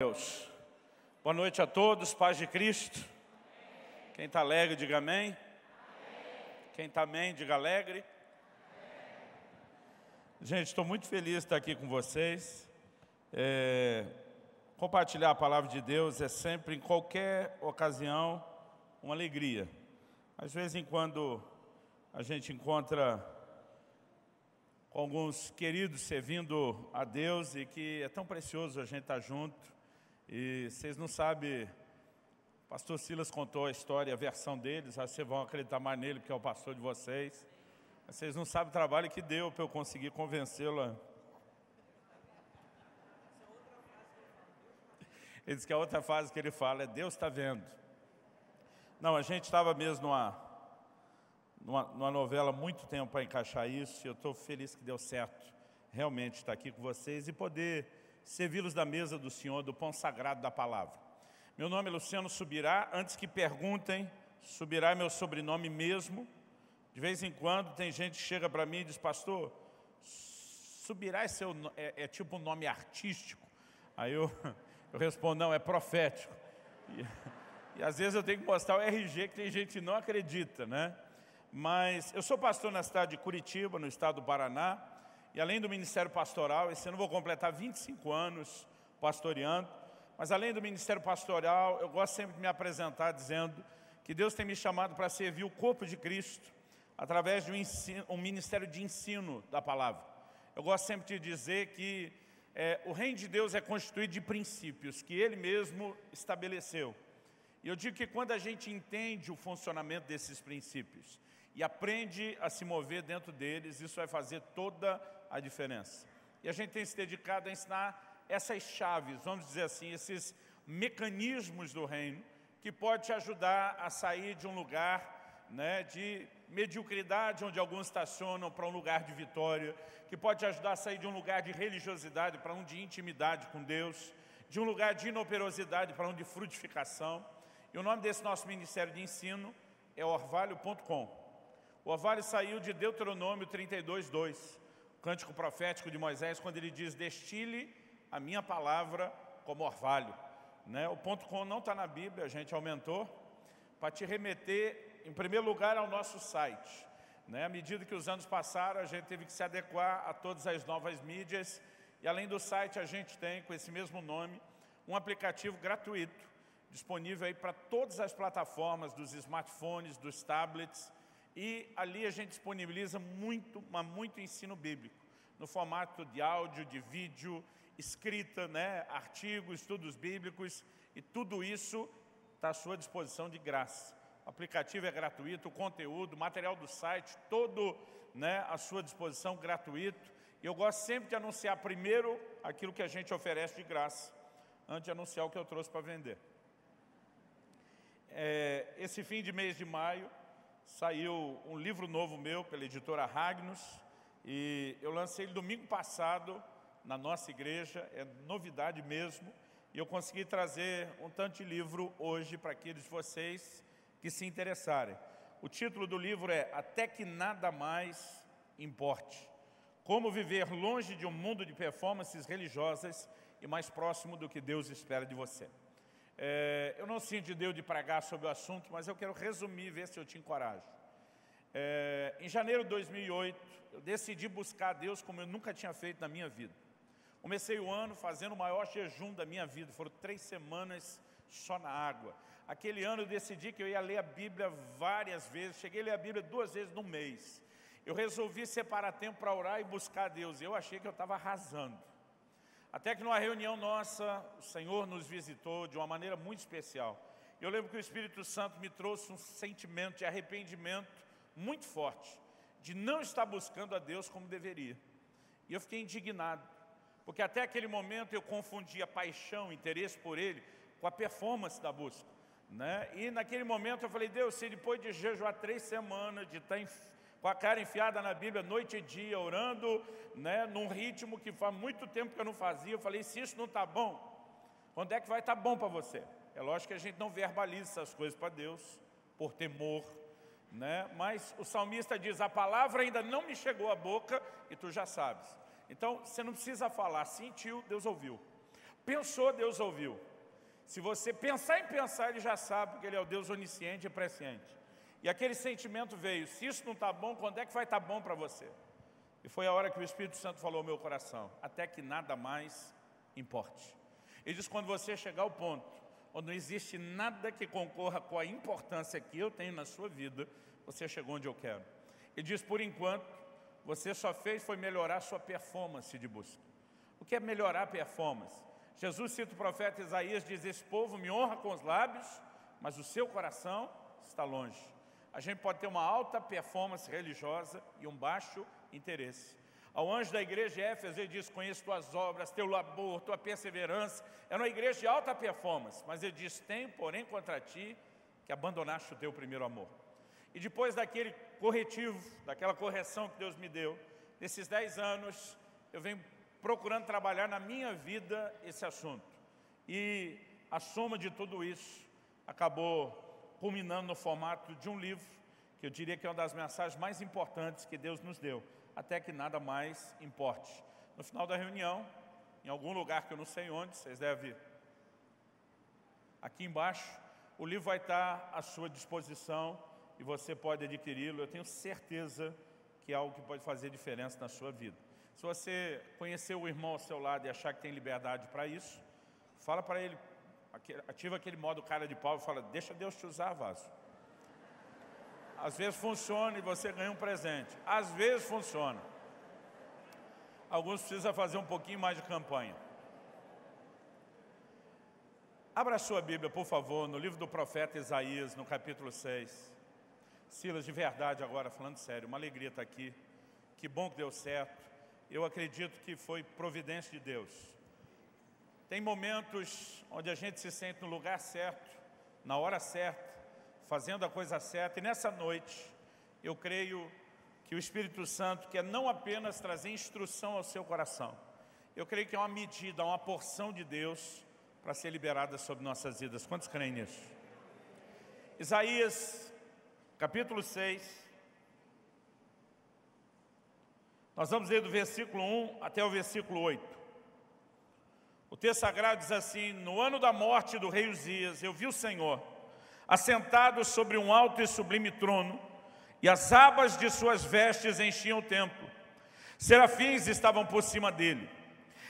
Deus. Boa noite a todos, paz de Cristo. Quem está alegre, diga amém. Quem está amém, diga alegre. Gente, estou muito feliz de estar aqui com vocês. É, compartilhar a palavra de Deus é sempre, em qualquer ocasião, uma alegria. Às vezes em quando a gente encontra com alguns queridos servindo a Deus e que é tão precioso a gente estar junto. E vocês não sabem, pastor Silas contou a história, a versão deles, vocês vão acreditar mais nele, porque é o pastor de vocês. Mas vocês não sabem o trabalho que deu para eu conseguir convencê-lo. Ele diz que a outra fase que ele fala é Deus está vendo. Não, a gente estava mesmo numa, numa, numa novela muito tempo para encaixar isso, e eu estou feliz que deu certo realmente estar aqui com vocês e poder servi-los da mesa do Senhor, do pão sagrado da palavra. Meu nome é Luciano Subirá, antes que perguntem, Subirá é meu sobrenome mesmo. De vez em quando tem gente que chega para mim e diz, pastor, Subirá é, seu, é, é tipo um nome artístico? Aí eu, eu respondo, não, é profético. E, e às vezes eu tenho que mostrar o RG que tem gente que não acredita, né? Mas eu sou pastor na cidade de Curitiba, no estado do Paraná, e além do ministério pastoral, esse ano vou completar 25 anos pastoreando, mas além do ministério pastoral, eu gosto sempre de me apresentar dizendo que Deus tem me chamado para servir o corpo de Cristo através de um, ensino, um ministério de ensino da palavra. Eu gosto sempre de dizer que é, o reino de Deus é constituído de princípios que Ele mesmo estabeleceu. E eu digo que quando a gente entende o funcionamento desses princípios e aprende a se mover dentro deles, isso vai fazer toda a diferença. E a gente tem se dedicado a ensinar essas chaves, vamos dizer assim, esses mecanismos do reino, que pode te ajudar a sair de um lugar né, de mediocridade, onde alguns estacionam, para um lugar de vitória, que pode te ajudar a sair de um lugar de religiosidade para um de intimidade com Deus, de um lugar de inoperosidade para um de frutificação. E o nome desse nosso ministério de ensino é orvalho.com. O orvalho saiu de Deuteronômio 32, 2 cântico profético de Moisés, quando ele diz, destile a minha palavra como orvalho. Né? O ponto com não está na Bíblia, a gente aumentou, para te remeter, em primeiro lugar, ao nosso site. Né? À medida que os anos passaram, a gente teve que se adequar a todas as novas mídias, e além do site, a gente tem, com esse mesmo nome, um aplicativo gratuito, disponível aí para todas as plataformas dos smartphones, dos tablets, e ali a gente disponibiliza muito, muito ensino bíblico, no formato de áudio, de vídeo, escrita, né, artigos, estudos bíblicos, e tudo isso está à sua disposição de graça. O aplicativo é gratuito, o conteúdo, o material do site, todo né, à sua disposição gratuito. E eu gosto sempre de anunciar primeiro aquilo que a gente oferece de graça, antes de anunciar o que eu trouxe para vender. É, esse fim de mês de maio, saiu um livro novo meu pela editora Ragnos e eu lancei ele domingo passado na nossa igreja, é novidade mesmo, e eu consegui trazer um tanto de livro hoje para aqueles de vocês que se interessarem. O título do livro é Até que Nada Mais Importe. Como viver longe de um mundo de performances religiosas e mais próximo do que Deus espera de você. É, eu não sinto de Deus de pregar sobre o assunto, mas eu quero resumir, ver se eu te encorajo. É, em janeiro de 2008, eu decidi buscar Deus como eu nunca tinha feito na minha vida. Comecei o ano fazendo o maior jejum da minha vida, foram três semanas só na água. Aquele ano eu decidi que eu ia ler a Bíblia várias vezes, cheguei a ler a Bíblia duas vezes no mês. Eu resolvi separar tempo para orar e buscar Deus, eu achei que eu estava arrasando. Até que numa reunião nossa, o Senhor nos visitou de uma maneira muito especial. Eu lembro que o Espírito Santo me trouxe um sentimento de arrependimento muito forte, de não estar buscando a Deus como deveria. E eu fiquei indignado, porque até aquele momento eu confundia paixão, interesse por Ele, com a performance da busca. Né? E naquele momento eu falei, Deus, se depois de jejuar três semanas, de estar com a cara enfiada na Bíblia noite e dia, orando, né, num ritmo que faz muito tempo que eu não fazia. Eu falei, se isso não está bom, quando é que vai estar tá bom para você? É lógico que a gente não verbaliza essas coisas para Deus, por temor, né? mas o salmista diz, a palavra ainda não me chegou à boca e tu já sabes. Então, você não precisa falar, sentiu, Deus ouviu. Pensou, Deus ouviu. Se você pensar em pensar, Ele já sabe que Ele é o Deus onisciente e presciente. E aquele sentimento veio, se isso não está bom, quando é que vai estar tá bom para você? E foi a hora que o Espírito Santo falou ao meu coração, até que nada mais importe. Ele diz, quando você chegar ao ponto, onde não existe nada que concorra com a importância que eu tenho na sua vida, você chegou onde eu quero. Ele diz, por enquanto, você só fez foi melhorar a sua performance de busca. O que é melhorar a performance? Jesus cita o profeta Isaías, diz, esse povo me honra com os lábios, mas o seu coração está longe. A gente pode ter uma alta performance religiosa e um baixo interesse. Ao anjo da igreja de Éfeso, ele diz, conheço tuas obras, teu labor, tua perseverança. É uma igreja de alta performance, mas ele diz, tem, porém, contra ti, que abandonaste o teu primeiro amor. E depois daquele corretivo, daquela correção que Deus me deu, nesses dez anos, eu venho procurando trabalhar na minha vida esse assunto. E a soma de tudo isso acabou culminando no formato de um livro, que eu diria que é uma das mensagens mais importantes que Deus nos deu, até que nada mais importe. No final da reunião, em algum lugar que eu não sei onde, vocês devem aqui embaixo, o livro vai estar à sua disposição e você pode adquiri-lo. Eu tenho certeza que é algo que pode fazer diferença na sua vida. Se você conhecer o irmão ao seu lado e achar que tem liberdade para isso, fala para ele, ativa aquele modo cara de pau e fala, deixa Deus te usar, vaso. Às vezes funciona e você ganha um presente. Às vezes funciona. Alguns precisam fazer um pouquinho mais de campanha. Abra a sua Bíblia, por favor, no livro do profeta Isaías, no capítulo 6. Silas, de verdade agora, falando sério, uma alegria estar aqui. Que bom que deu certo. Eu acredito que foi providência de Deus. Tem momentos onde a gente se sente no lugar certo, na hora certa, fazendo a coisa certa. E nessa noite, eu creio que o Espírito Santo quer não apenas trazer instrução ao seu coração. Eu creio que é uma medida, uma porção de Deus para ser liberada sobre nossas vidas. Quantos creem nisso? Isaías, capítulo 6. Nós vamos ler do versículo 1 até o versículo 8. O texto sagrado diz assim, no ano da morte do rei Uzias, eu vi o Senhor, assentado sobre um alto e sublime trono, e as abas de suas vestes enchiam o templo. Serafins estavam por cima dele.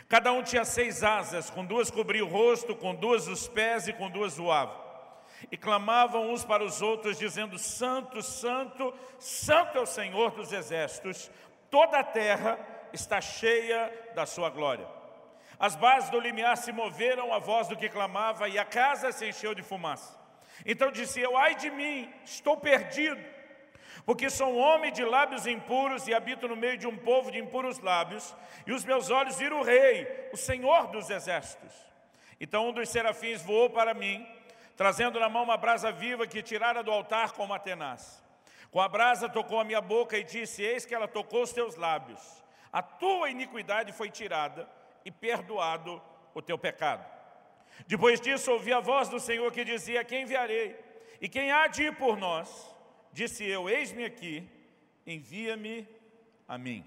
Cada um tinha seis asas, com duas cobria o rosto, com duas os pés e com duas voava. E clamavam uns para os outros, dizendo, Santo, Santo, Santo é o Senhor dos exércitos, toda a terra está cheia da sua glória. As bases do limiar se moveram à voz do que clamava e a casa se encheu de fumaça. Então disse eu, ai de mim, estou perdido, porque sou um homem de lábios impuros e habito no meio de um povo de impuros lábios, e os meus olhos viram o rei, o Senhor dos exércitos. Então um dos serafins voou para mim, trazendo na mão uma brasa viva que tirara do altar com uma tenaz. Com a brasa tocou a minha boca e disse, eis que ela tocou os teus lábios. A tua iniquidade foi tirada e perdoado o teu pecado. Depois disso, ouvi a voz do Senhor que dizia, quem enviarei? E quem há de ir por nós? Disse eu, eis-me aqui, envia-me a mim.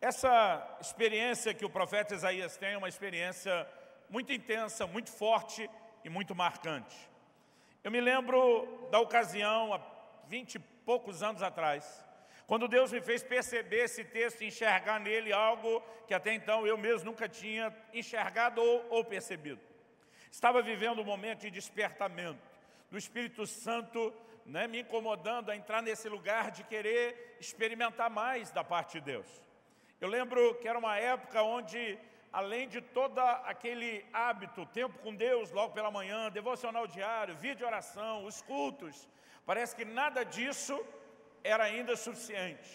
Essa experiência que o profeta Isaías tem é uma experiência muito intensa, muito forte e muito marcante. Eu me lembro da ocasião, há vinte e poucos anos atrás, quando Deus me fez perceber esse texto enxergar nele algo que até então eu mesmo nunca tinha enxergado ou, ou percebido. Estava vivendo um momento de despertamento do Espírito Santo né, me incomodando a entrar nesse lugar de querer experimentar mais da parte de Deus. Eu lembro que era uma época onde, além de todo aquele hábito, tempo com Deus logo pela manhã, devocional diário, vídeo oração, os cultos, parece que nada disso era ainda suficiente.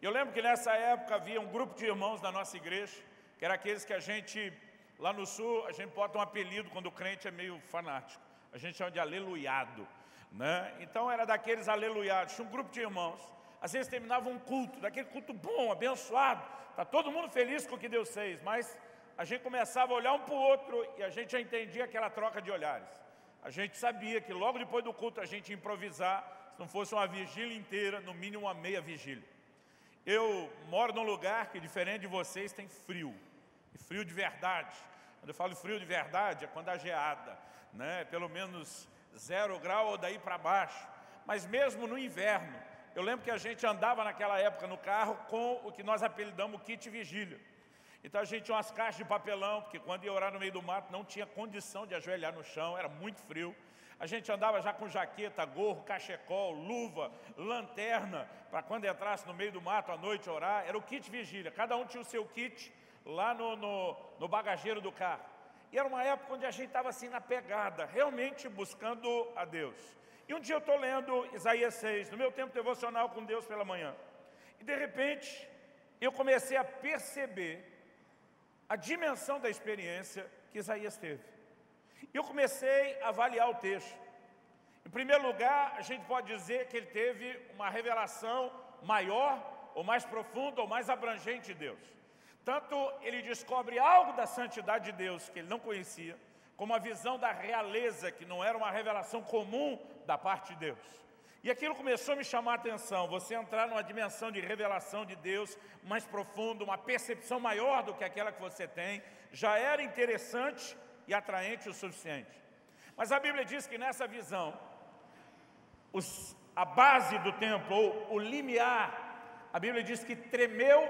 Eu lembro que nessa época havia um grupo de irmãos da nossa igreja, que era aqueles que a gente, lá no sul, a gente bota um apelido quando o crente é meio fanático. A gente chama de aleluiado. Né? Então era daqueles aleluiados. Tinha um grupo de irmãos. Às vezes terminava um culto, daquele culto bom, abençoado. Está todo mundo feliz com o que Deus fez, mas a gente começava a olhar um para o outro e a gente já entendia aquela troca de olhares. A gente sabia que logo depois do culto a gente ia improvisar se não fosse uma vigília inteira, no mínimo uma meia vigília. Eu moro num lugar que, diferente de vocês, tem frio. E frio de verdade. Quando eu falo frio de verdade, é quando há geada, né? pelo menos zero grau ou daí para baixo. Mas mesmo no inverno, eu lembro que a gente andava naquela época no carro com o que nós apelidamos kit vigília. Então a gente tinha umas caixas de papelão, porque quando ia orar no meio do mato não tinha condição de ajoelhar no chão, era muito frio. A gente andava já com jaqueta, gorro, cachecol, luva, lanterna, para quando entrasse no meio do mato à noite orar. Era o kit vigília, cada um tinha o seu kit lá no, no, no bagageiro do carro. E era uma época onde a gente estava assim na pegada, realmente buscando a Deus. E um dia eu estou lendo Isaías 6, no meu tempo devocional com Deus pela manhã. E de repente, eu comecei a perceber a dimensão da experiência que Isaías teve. E eu comecei a avaliar o texto. Em primeiro lugar, a gente pode dizer que ele teve uma revelação maior, ou mais profunda, ou mais abrangente de Deus. Tanto ele descobre algo da santidade de Deus que ele não conhecia, como a visão da realeza, que não era uma revelação comum da parte de Deus. E aquilo começou a me chamar a atenção, você entrar numa dimensão de revelação de Deus mais profunda, uma percepção maior do que aquela que você tem, já era interessante e atraente o suficiente. Mas a Bíblia diz que nessa visão, os, a base do templo, ou o limiar, a Bíblia diz que tremeu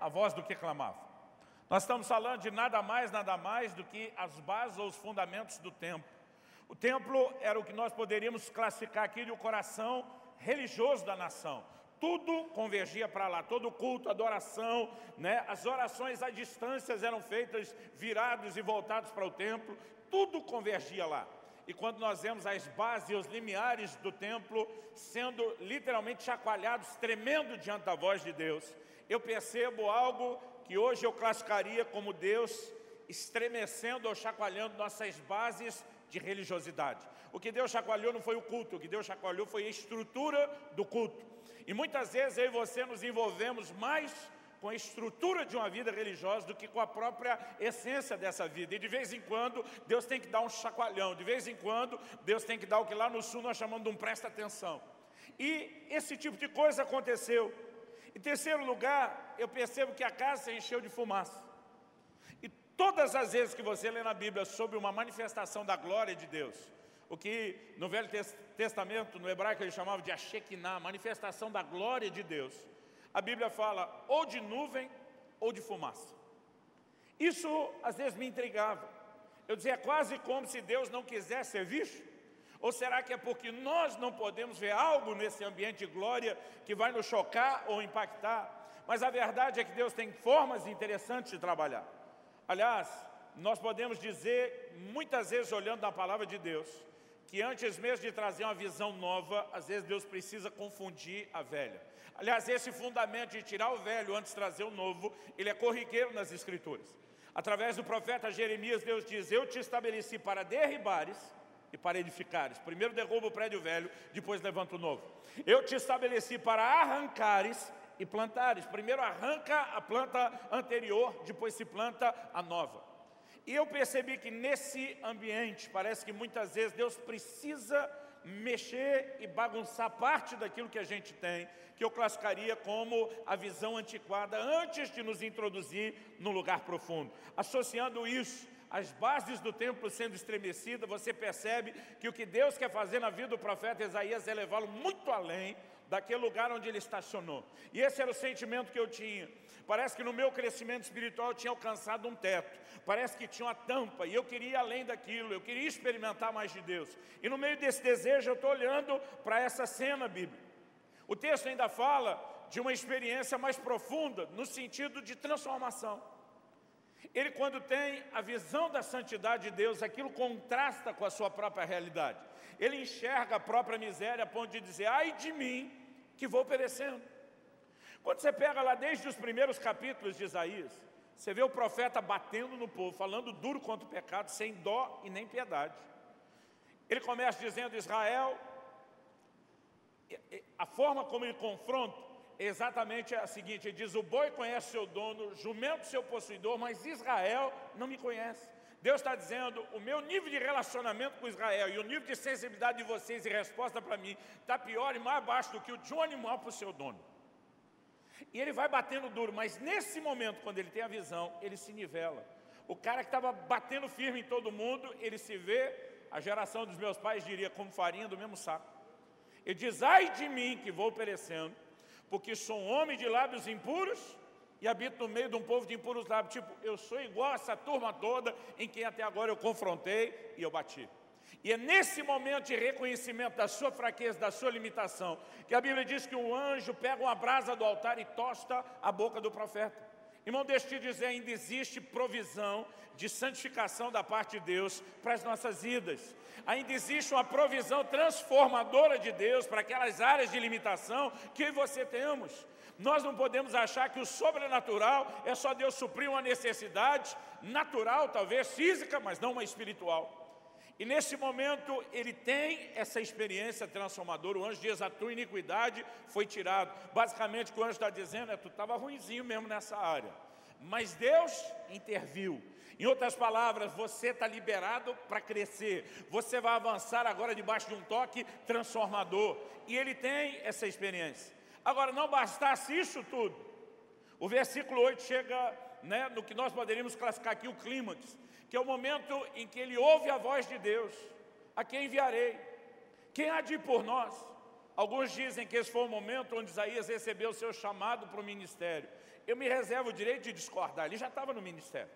a voz do que clamava. Nós estamos falando de nada mais, nada mais do que as bases ou os fundamentos do templo. O templo era o que nós poderíamos classificar aqui de o coração religioso da nação. Tudo convergia para lá, todo culto, adoração, né? as orações à distância eram feitas virados e voltados para o templo, tudo convergia lá. E quando nós vemos as bases e os limiares do templo sendo literalmente chacoalhados, tremendo diante da voz de Deus, eu percebo algo que hoje eu classificaria como Deus estremecendo ou chacoalhando nossas bases de religiosidade. O que Deus chacoalhou não foi o culto, o que Deus chacoalhou foi a estrutura do culto. E muitas vezes eu e você nos envolvemos mais com a estrutura de uma vida religiosa do que com a própria essência dessa vida. E de vez em quando Deus tem que dar um chacoalhão, de vez em quando Deus tem que dar o que lá no sul nós chamamos de um presta atenção. E esse tipo de coisa aconteceu. Em terceiro lugar, eu percebo que a casa se encheu de fumaça. E todas as vezes que você lê na Bíblia sobre uma manifestação da glória de Deus, o que no Velho Testamento, no hebraico, ele chamava de Shekinah, manifestação da glória de Deus, a Bíblia fala ou de nuvem ou de fumaça. Isso às vezes me intrigava. Eu dizia, é quase como se Deus não quisesse ser visto. Ou será que é porque nós não podemos ver algo nesse ambiente de glória que vai nos chocar ou impactar? Mas a verdade é que Deus tem formas interessantes de trabalhar. Aliás, nós podemos dizer, muitas vezes olhando na palavra de Deus, que antes mesmo de trazer uma visão nova, às vezes Deus precisa confundir a velha. Aliás, esse fundamento de tirar o velho antes de trazer o novo, ele é corriqueiro nas Escrituras. Através do profeta Jeremias, Deus diz, eu te estabeleci para derribares e para edificares. Primeiro derruba o prédio velho, depois levanta o novo. Eu te estabeleci para arrancares e plantares. Primeiro arranca a planta anterior, depois se planta a nova. E eu percebi que nesse ambiente, parece que muitas vezes Deus precisa mexer e bagunçar parte daquilo que a gente tem, que eu classificaria como a visão antiquada antes de nos introduzir no lugar profundo. Associando isso as bases do templo sendo estremecidas, você percebe que o que Deus quer fazer na vida do profeta Isaías é levá-lo muito além daquele lugar onde ele estacionou. E esse era o sentimento que eu tinha. Parece que no meu crescimento espiritual eu tinha alcançado um teto. Parece que tinha uma tampa e eu queria ir além daquilo, eu queria experimentar mais de Deus. E no meio desse desejo eu estou olhando para essa cena bíblica. O texto ainda fala de uma experiência mais profunda, no sentido de transformação. Ele, quando tem a visão da santidade de Deus, aquilo contrasta com a sua própria realidade. Ele enxerga a própria miséria a ponto de dizer, ai de mim, que vou perecendo. Quando você pega lá desde os primeiros capítulos de Isaías, você vê o profeta batendo no povo, falando duro contra o pecado, sem dó e nem piedade. Ele começa dizendo, Israel, a forma como ele confronta exatamente a seguinte, ele diz, o boi conhece seu dono, jumento seu possuidor, mas Israel não me conhece. Deus está dizendo, o meu nível de relacionamento com Israel e o nível de sensibilidade de vocês e resposta para mim está pior e mais baixo do que o de um animal para o seu dono. E ele vai batendo duro, mas nesse momento, quando ele tem a visão, ele se nivela. O cara que estava batendo firme em todo mundo, ele se vê, a geração dos meus pais diria, como farinha do mesmo saco. Ele diz, ai de mim que vou perecendo, porque sou um homem de lábios impuros e habito no meio de um povo de impuros lábios. Tipo, eu sou igual a essa turma toda em quem até agora eu confrontei e eu bati. E é nesse momento de reconhecimento da sua fraqueza, da sua limitação, que a Bíblia diz que o anjo pega uma brasa do altar e tosta a boca do profeta. Irmão, deixa eu te dizer, ainda existe provisão de santificação da parte de Deus para as nossas vidas. Ainda existe uma provisão transformadora de Deus para aquelas áreas de limitação que você temos. Nós não podemos achar que o sobrenatural é só Deus suprir uma necessidade natural, talvez física, mas não uma espiritual. E nesse momento ele tem essa experiência transformadora. O anjo diz: a tua iniquidade foi tirado. Basicamente o que o anjo está dizendo é: tu estava ruimzinho mesmo nessa área. Mas Deus interviu. Em outras palavras, você está liberado para crescer. Você vai avançar agora debaixo de um toque transformador. E ele tem essa experiência. Agora, não bastasse isso tudo. O versículo 8 chega né, no que nós poderíamos classificar aqui o clímax que é o momento em que ele ouve a voz de Deus, a quem enviarei? Quem há de ir por nós? Alguns dizem que esse foi o momento onde Isaías recebeu o seu chamado para o ministério. Eu me reservo o direito de discordar, ele já estava no ministério.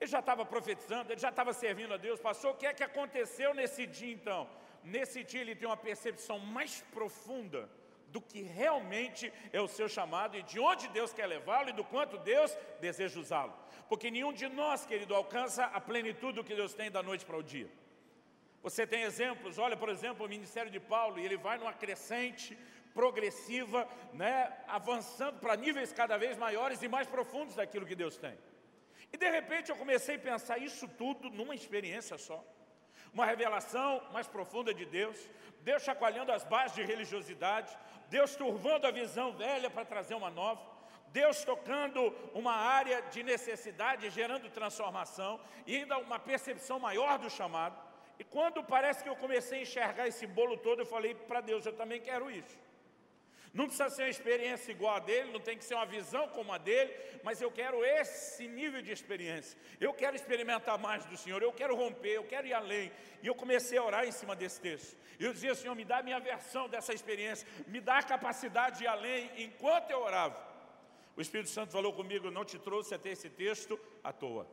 Ele já estava profetizando, ele já estava servindo a Deus. Passou, o que é que aconteceu nesse dia então? Nesse dia ele tem uma percepção mais profunda do que realmente é o seu chamado e de onde Deus quer levá-lo e do quanto Deus deseja usá-lo porque nenhum de nós, querido, alcança a plenitude do que Deus tem da noite para o dia. Você tem exemplos, olha, por exemplo, o ministério de Paulo, e ele vai numa crescente progressiva, né, avançando para níveis cada vez maiores e mais profundos daquilo que Deus tem. E de repente eu comecei a pensar isso tudo numa experiência só. Uma revelação mais profunda de Deus, Deus chacoalhando as bases de religiosidade, Deus turvando a visão velha para trazer uma nova. Deus tocando uma área de necessidade, gerando transformação e ainda uma percepção maior do chamado. E quando parece que eu comecei a enxergar esse bolo todo, eu falei para Deus, eu também quero isso. Não precisa ser uma experiência igual a dele, não tem que ser uma visão como a dele, mas eu quero esse nível de experiência. Eu quero experimentar mais do Senhor, eu quero romper, eu quero ir além. E eu comecei a orar em cima desse texto. Eu dizia, Senhor, me dá a minha versão dessa experiência, me dá a capacidade de ir além enquanto eu orava. O Espírito Santo falou comigo, não te trouxe até esse texto à toa.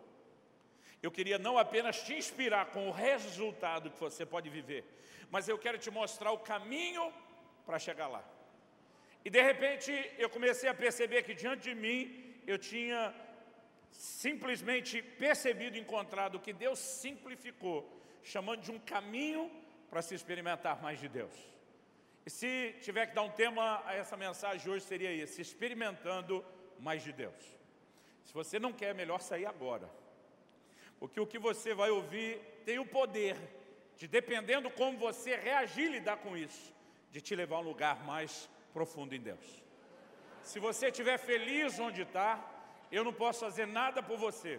Eu queria não apenas te inspirar com o resultado que você pode viver, mas eu quero te mostrar o caminho para chegar lá. E de repente eu comecei a perceber que diante de mim eu tinha simplesmente percebido, encontrado o que Deus simplificou, chamando de um caminho para se experimentar mais de Deus. E se tiver que dar um tema a essa mensagem hoje seria esse, experimentando mais de Deus. Se você não quer, é melhor sair agora. Porque o que você vai ouvir tem o poder de, dependendo como você reagir e lidar com isso, de te levar a um lugar mais profundo em Deus. Se você estiver feliz onde está, eu não posso fazer nada por você.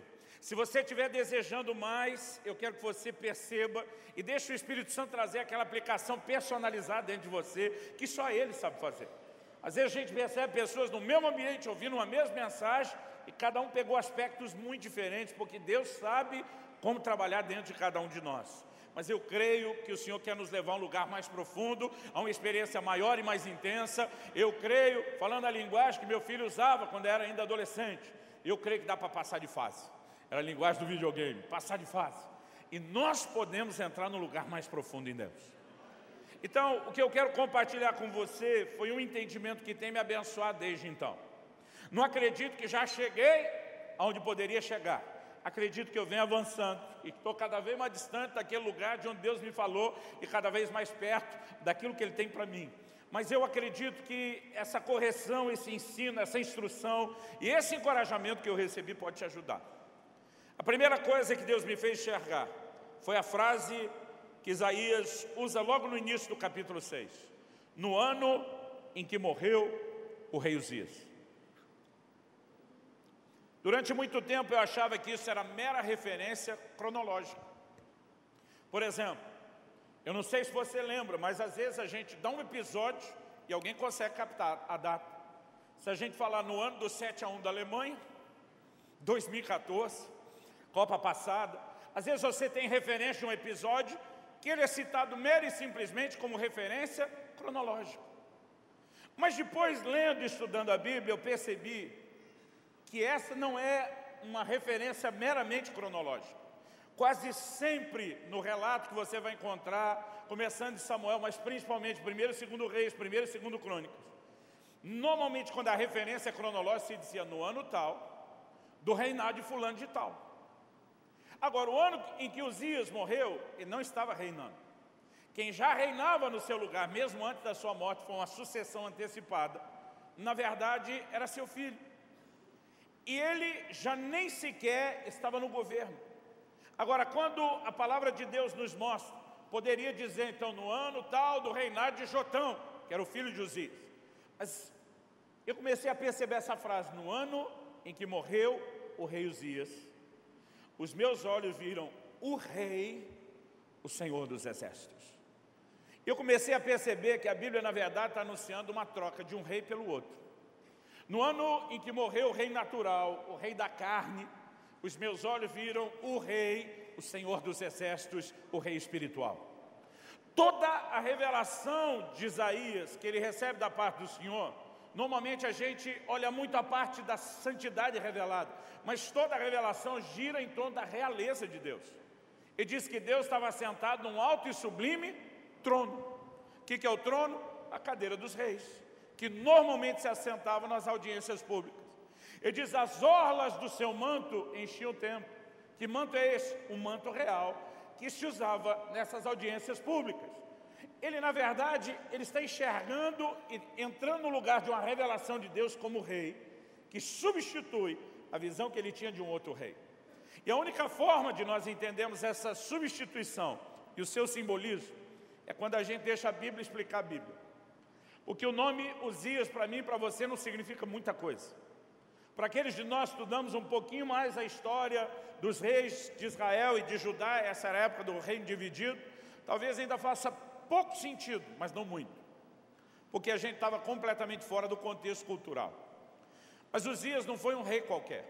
Se você estiver desejando mais, eu quero que você perceba e deixe o Espírito Santo trazer aquela aplicação personalizada dentro de você, que só Ele sabe fazer. Às vezes a gente percebe pessoas no mesmo ambiente ouvindo uma mesma mensagem e cada um pegou aspectos muito diferentes, porque Deus sabe como trabalhar dentro de cada um de nós. Mas eu creio que o Senhor quer nos levar a um lugar mais profundo, a uma experiência maior e mais intensa. Eu creio, falando a linguagem que meu filho usava quando era ainda adolescente, eu creio que dá para passar de fase. Era a linguagem do videogame, passar de fase. E nós podemos entrar no lugar mais profundo em Deus. Então, o que eu quero compartilhar com você foi um entendimento que tem me abençoado desde então. Não acredito que já cheguei aonde poderia chegar. Acredito que eu venho avançando e estou cada vez mais distante daquele lugar de onde Deus me falou e cada vez mais perto daquilo que Ele tem para mim. Mas eu acredito que essa correção, esse ensino, essa instrução e esse encorajamento que eu recebi pode te ajudar. A primeira coisa que Deus me fez enxergar foi a frase que Isaías usa logo no início do capítulo 6. No ano em que morreu o rei Uzias. Durante muito tempo eu achava que isso era mera referência cronológica. Por exemplo, eu não sei se você lembra, mas às vezes a gente dá um episódio e alguém consegue captar a data. Se a gente falar no ano do 7 a 1 da Alemanha, 2014, Copa passada. Às vezes você tem referência de um episódio que ele é citado mero e simplesmente como referência cronológica. Mas depois, lendo e estudando a Bíblia, eu percebi que essa não é uma referência meramente cronológica. Quase sempre no relato que você vai encontrar, começando de Samuel, mas principalmente 1 e 2 Reis, 1 e 2 Crônicas, normalmente quando a referência é cronológica se dizia no ano tal, do reinado de fulano de tal. Agora, o ano em que Uzias morreu, ele não estava reinando. Quem já reinava no seu lugar, mesmo antes da sua morte, foi uma sucessão antecipada. Na verdade, era seu filho. E ele já nem sequer estava no governo. Agora, quando a palavra de Deus nos mostra, poderia dizer então no ano tal do reinado de Jotão, que era o filho de Uzias. Mas eu comecei a perceber essa frase, no ano em que morreu o rei Uzias, os meus olhos viram o rei, o Senhor dos exércitos. Eu comecei a perceber que a Bíblia, na verdade, está anunciando uma troca de um rei pelo outro. No ano em que morreu o rei natural, o rei da carne, os meus olhos viram o rei, o Senhor dos exércitos, o rei espiritual. Toda a revelação de Isaías que ele recebe da parte do Senhor, Normalmente a gente olha muito a parte da santidade revelada, mas toda a revelação gira em torno da realeza de Deus. Ele diz que Deus estava sentado num alto e sublime trono. O que, que é o trono? A cadeira dos reis, que normalmente se assentava nas audiências públicas. Ele diz: as orlas do seu manto enchiam o templo. Que manto é esse? Um manto real que se usava nessas audiências públicas. Ele, na verdade, ele está enxergando e entrando no lugar de uma revelação de Deus como rei, que substitui a visão que ele tinha de um outro rei. E a única forma de nós entendermos essa substituição e o seu simbolismo é quando a gente deixa a Bíblia explicar a Bíblia. Porque o nome Uzias, para mim e para você, não significa muita coisa. Para aqueles de nós que estudamos um pouquinho mais a história dos reis de Israel e de Judá, essa era a época do reino dividido, talvez ainda faça pouco sentido, mas não muito, porque a gente estava completamente fora do contexto cultural. Mas Uzias não foi um rei qualquer.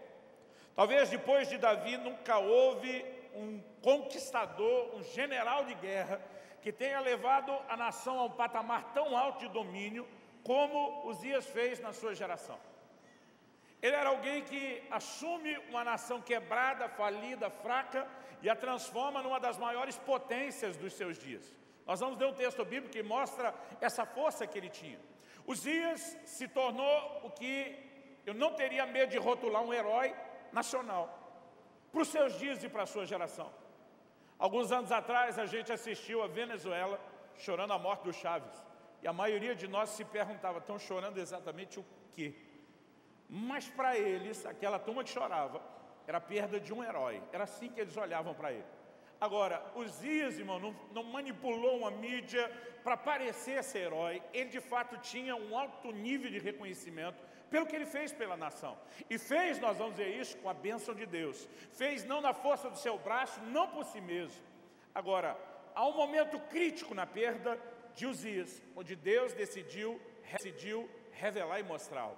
Talvez depois de Davi nunca houve um conquistador, um general de guerra, que tenha levado a nação a um patamar tão alto de domínio como Uzias fez na sua geração. Ele era alguém que assume uma nação quebrada, falida, fraca e a transforma numa das maiores potências dos seus dias. Nós vamos ler um texto bíblico que mostra essa força que ele tinha. Uzias se tornou o que eu não teria medo de rotular um herói nacional para os seus dias e para a sua geração. Alguns anos atrás a gente assistiu a Venezuela chorando a morte do Chaves. E a maioria de nós se perguntava, estão chorando exatamente o quê? Mas para eles, aquela turma que chorava, era a perda de um herói. Era assim que eles olhavam para ele. Agora, Uzias, irmão, não, não manipulou uma mídia para parecer ser herói. Ele, de fato, tinha um alto nível de reconhecimento pelo que ele fez pela nação. E fez, nós vamos ver isso, com a bênção de Deus. Fez não na força do seu braço, não por si mesmo. Agora, há um momento crítico na perda de Uzias, onde Deus decidiu, decidiu revelar e mostrá-lo.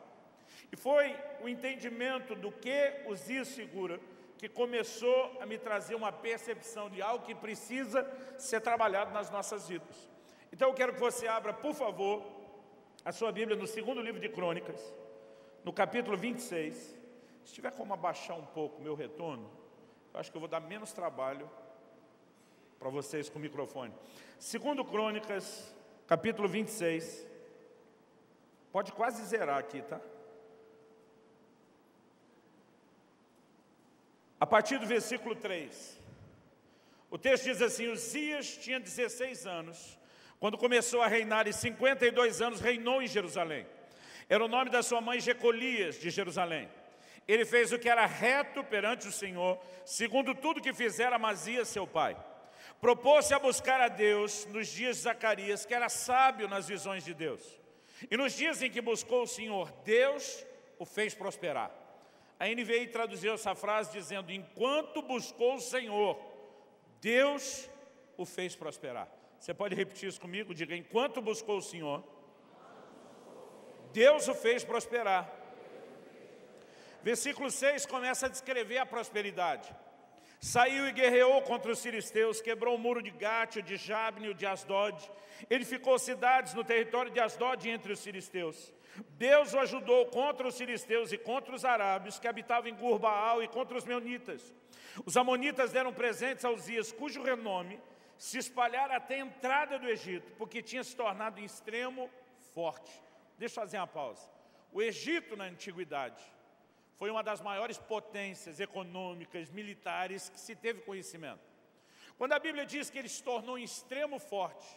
E foi o entendimento do que Uzias segura que começou a me trazer uma percepção de algo que precisa ser trabalhado nas nossas vidas. Então eu quero que você abra, por favor, a sua Bíblia no segundo livro de Crônicas, no capítulo 26. Se tiver como abaixar um pouco o meu retorno, eu acho que eu vou dar menos trabalho para vocês com o microfone. Segundo Crônicas, capítulo 26. Pode quase zerar aqui, tá? A partir do versículo 3. O texto diz assim: Uzias tinha 16 anos, quando começou a reinar, e 52 anos reinou em Jerusalém. Era o nome da sua mãe Jecolias, de Jerusalém. Ele fez o que era reto perante o Senhor, segundo tudo que fizera Amazias, seu pai. Propôs-se a buscar a Deus nos dias de Zacarias, que era sábio nas visões de Deus. E nos dias em que buscou o Senhor, Deus o fez prosperar. A NVI traduziu essa frase dizendo: Enquanto buscou o Senhor, Deus o fez prosperar. Você pode repetir isso comigo? Diga: Enquanto buscou o Senhor, Deus o fez prosperar. Versículo 6 começa a descrever a prosperidade. Saiu e guerreou contra os filisteus, quebrou o muro de Gátio, de Jabne, de Asdod. Edificou cidades no território de Asdod entre os filisteus. Deus o ajudou contra os filisteus e contra os arábios que habitavam em Gurbaal e contra os meunitas. Os amonitas deram presentes aos Zias, cujo renome se espalhara até a entrada do Egito, porque tinha se tornado em extremo forte. Deixa eu fazer uma pausa. O Egito, na antiguidade, foi uma das maiores potências econômicas, militares que se teve conhecimento. Quando a Bíblia diz que ele se tornou em extremo forte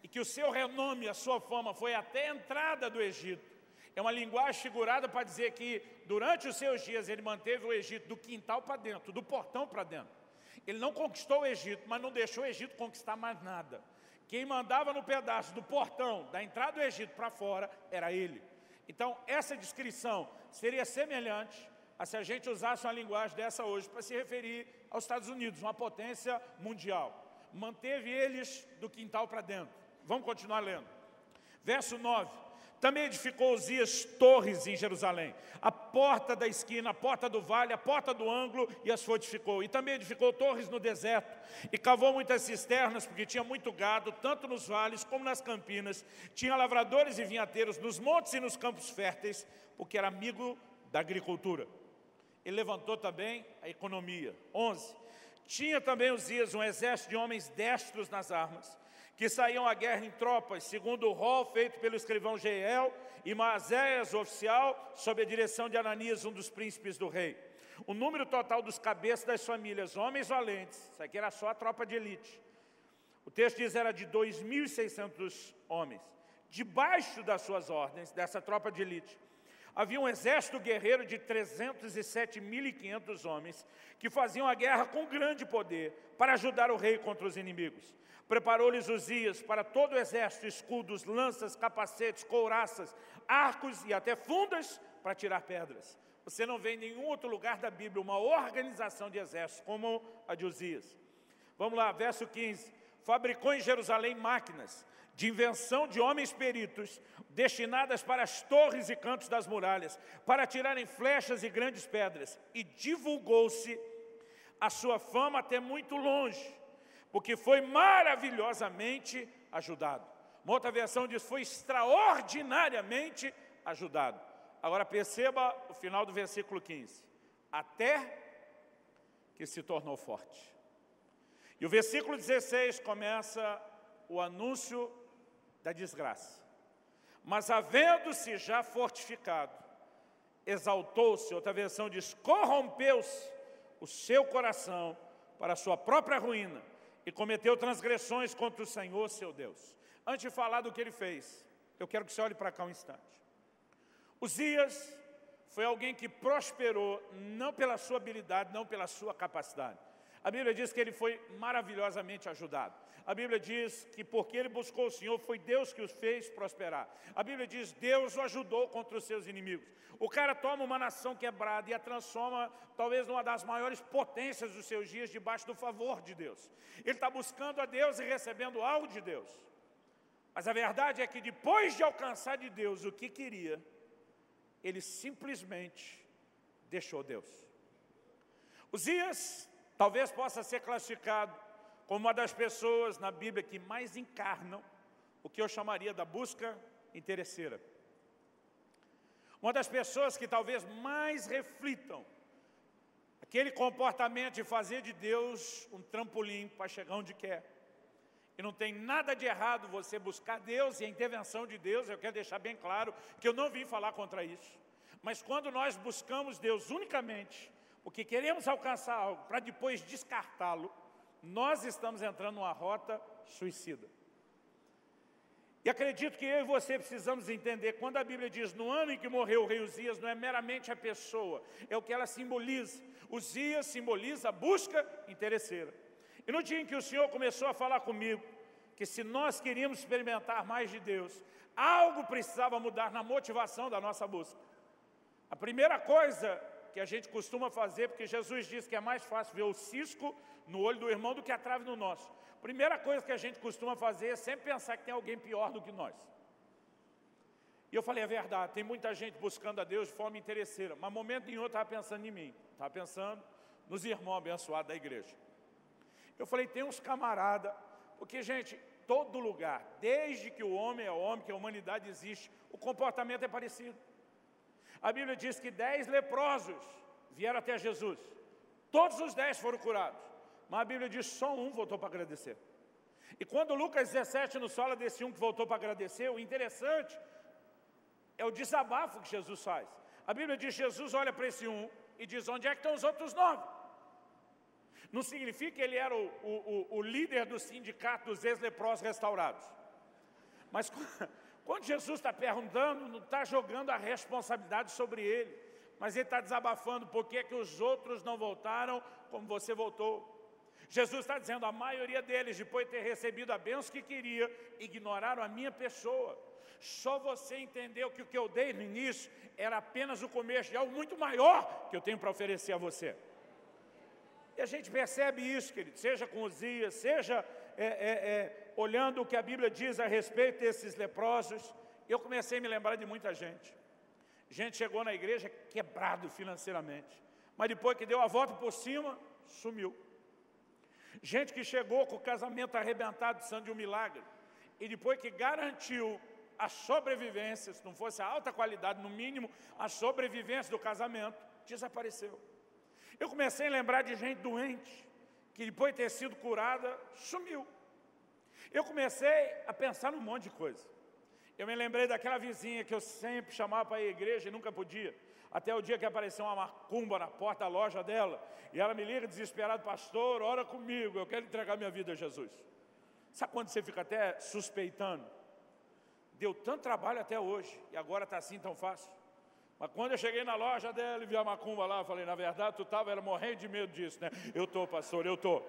e que o seu renome, a sua fama foi até a entrada do Egito, é uma linguagem figurada para dizer que durante os seus dias ele manteve o Egito do quintal para dentro, do portão para dentro. Ele não conquistou o Egito, mas não deixou o Egito conquistar mais nada. Quem mandava no pedaço do portão, da entrada do Egito para fora, era ele. Então, essa descrição seria semelhante a se a gente usasse uma linguagem dessa hoje para se referir aos Estados Unidos, uma potência mundial. Manteve eles do quintal para dentro. Vamos continuar lendo. Verso 9. Também edificou Osias torres em Jerusalém, a porta da esquina, a porta do vale, a porta do ângulo, e as fortificou. E também edificou torres no deserto, e cavou muitas cisternas, porque tinha muito gado, tanto nos vales como nas campinas. Tinha lavradores e vinhateiros nos montes e nos campos férteis, porque era amigo da agricultura. Ele levantou também a economia. 11. Tinha também Osias um exército de homens destros nas armas, que saíam à guerra em tropas, segundo o rol feito pelo escrivão Jeiel e Maazéias, oficial, sob a direção de Ananias, um dos príncipes do rei. O número total dos cabeças das famílias, homens valentes, isso aqui era só a tropa de elite. O texto diz era de 2.600 homens. Debaixo das suas ordens, dessa tropa de elite, havia um exército guerreiro de 307.500 homens que faziam a guerra com grande poder para ajudar o rei contra os inimigos. Preparou-lhes Uzias para todo o exército escudos, lanças, capacetes, couraças, arcos e até fundas para tirar pedras. Você não vê em nenhum outro lugar da Bíblia uma organização de exército como a de Uzias. Vamos lá, verso 15. Fabricou em Jerusalém máquinas de invenção de homens peritos, destinadas para as torres e cantos das muralhas, para tirarem flechas e grandes pedras, e divulgou-se a sua fama até muito longe porque foi maravilhosamente ajudado. Uma outra versão diz, foi extraordinariamente ajudado. Agora perceba o final do versículo 15. Até que se tornou forte. E o versículo 16 começa o anúncio da desgraça. Mas havendo-se já fortificado, exaltou-se, outra versão diz, corrompeu-se o seu coração para a sua própria ruína e cometeu transgressões contra o Senhor, seu Deus. Antes de falar do que ele fez, eu quero que você olhe para cá um instante. Uzias foi alguém que prosperou não pela sua habilidade, não pela sua capacidade. A Bíblia diz que ele foi maravilhosamente ajudado. A Bíblia diz que porque ele buscou o Senhor, foi Deus que os fez prosperar. A Bíblia diz, Deus o ajudou contra os seus inimigos. O cara toma uma nação quebrada e a transforma, talvez, numa das maiores potências dos seus dias, debaixo do favor de Deus. Ele está buscando a Deus e recebendo algo de Deus. Mas a verdade é que depois de alcançar de Deus o que queria, ele simplesmente deixou Deus. Uzias talvez possa ser classificado como uma das pessoas na Bíblia que mais encarnam o que eu chamaria da busca interesseira. Uma das pessoas que talvez mais reflitam aquele comportamento de fazer de Deus um trampolim para chegar onde quer. E não tem nada de errado você buscar Deus e a intervenção de Deus, eu quero deixar bem claro que eu não vim falar contra isso. Mas quando nós buscamos Deus unicamente, porque queremos alcançar algo para depois descartá-lo, nós estamos entrando numa rota suicida. E acredito que eu e você precisamos entender, quando a Bíblia diz, no ano em que morreu o rei Uzias, não é meramente a pessoa, é o que ela simboliza. Uzias simboliza a busca interesseira. E no dia em que o Senhor começou a falar comigo, que se nós queríamos experimentar mais de Deus, algo precisava mudar na motivação da nossa busca. A primeira coisa que a gente costuma fazer, porque Jesus disse que é mais fácil ver o cisco no olho do irmão do que a trave no nosso. Primeira coisa que a gente costuma fazer é sempre pensar que tem alguém pior do que nós. E eu falei, é verdade, tem muita gente buscando a Deus de forma interesseira, mas momento nenhum eu estava pensando em mim, estava pensando nos irmãos abençoados da igreja. Eu falei, tem uns camarada, porque, gente, todo lugar, desde que o homem é homem, que a humanidade existe, o comportamento é parecido. A Bíblia diz que dez leprosos vieram até Jesus. Todos os dez foram curados. Mas a Bíblia diz que só um voltou para agradecer. E quando Lucas 17 nos fala desse um que voltou para agradecer, o interessante é o desabafo que Jesus faz. A Bíblia diz Jesus olha para esse um e diz, onde é que estão os outros nove? Não significa que ele era o, o, o líder do sindicato dos ex-leprosos restaurados. Mas quando Jesus está perguntando, não está jogando a responsabilidade sobre ele, mas ele está desabafando por que, que os outros não voltaram como você voltou. Jesus está dizendo, a maioria deles, depois de ter recebido a bênção que queria, ignoraram a minha pessoa. Só você entendeu que o que eu dei no início era apenas o começo de algo muito maior que eu tenho para oferecer a você. E a gente percebe isso, querido, seja com Osias, seja é, é, é, olhando o que a Bíblia diz a respeito desses leprosos. Eu comecei a me lembrar de muita gente. Gente chegou na igreja quebrado financeiramente, mas depois que deu a volta por cima, sumiu. Gente que chegou com o casamento arrebentado, precisando de um milagre, e depois que garantiu a sobrevivência, se não fosse a alta qualidade, no mínimo, a sobrevivência do casamento, desapareceu. Eu comecei a lembrar de gente doente, que depois de ter sido curada, sumiu. Eu comecei a pensar num monte de coisa. Eu me lembrei daquela vizinha que eu sempre chamava para à igreja e nunca podia. Até o dia que apareceu uma macumba na porta da loja dela. E ela me liga desesperado, pastor, ora comigo, eu quero entregar minha vida a Jesus. Sabe quando você fica até suspeitando? Deu tanto trabalho até hoje, e agora está assim tão fácil. Mas quando eu cheguei na loja dela e vi a macumba lá, eu falei, na verdade, tu estava morrendo de medo disso, né? Eu estou, pastor, eu estou.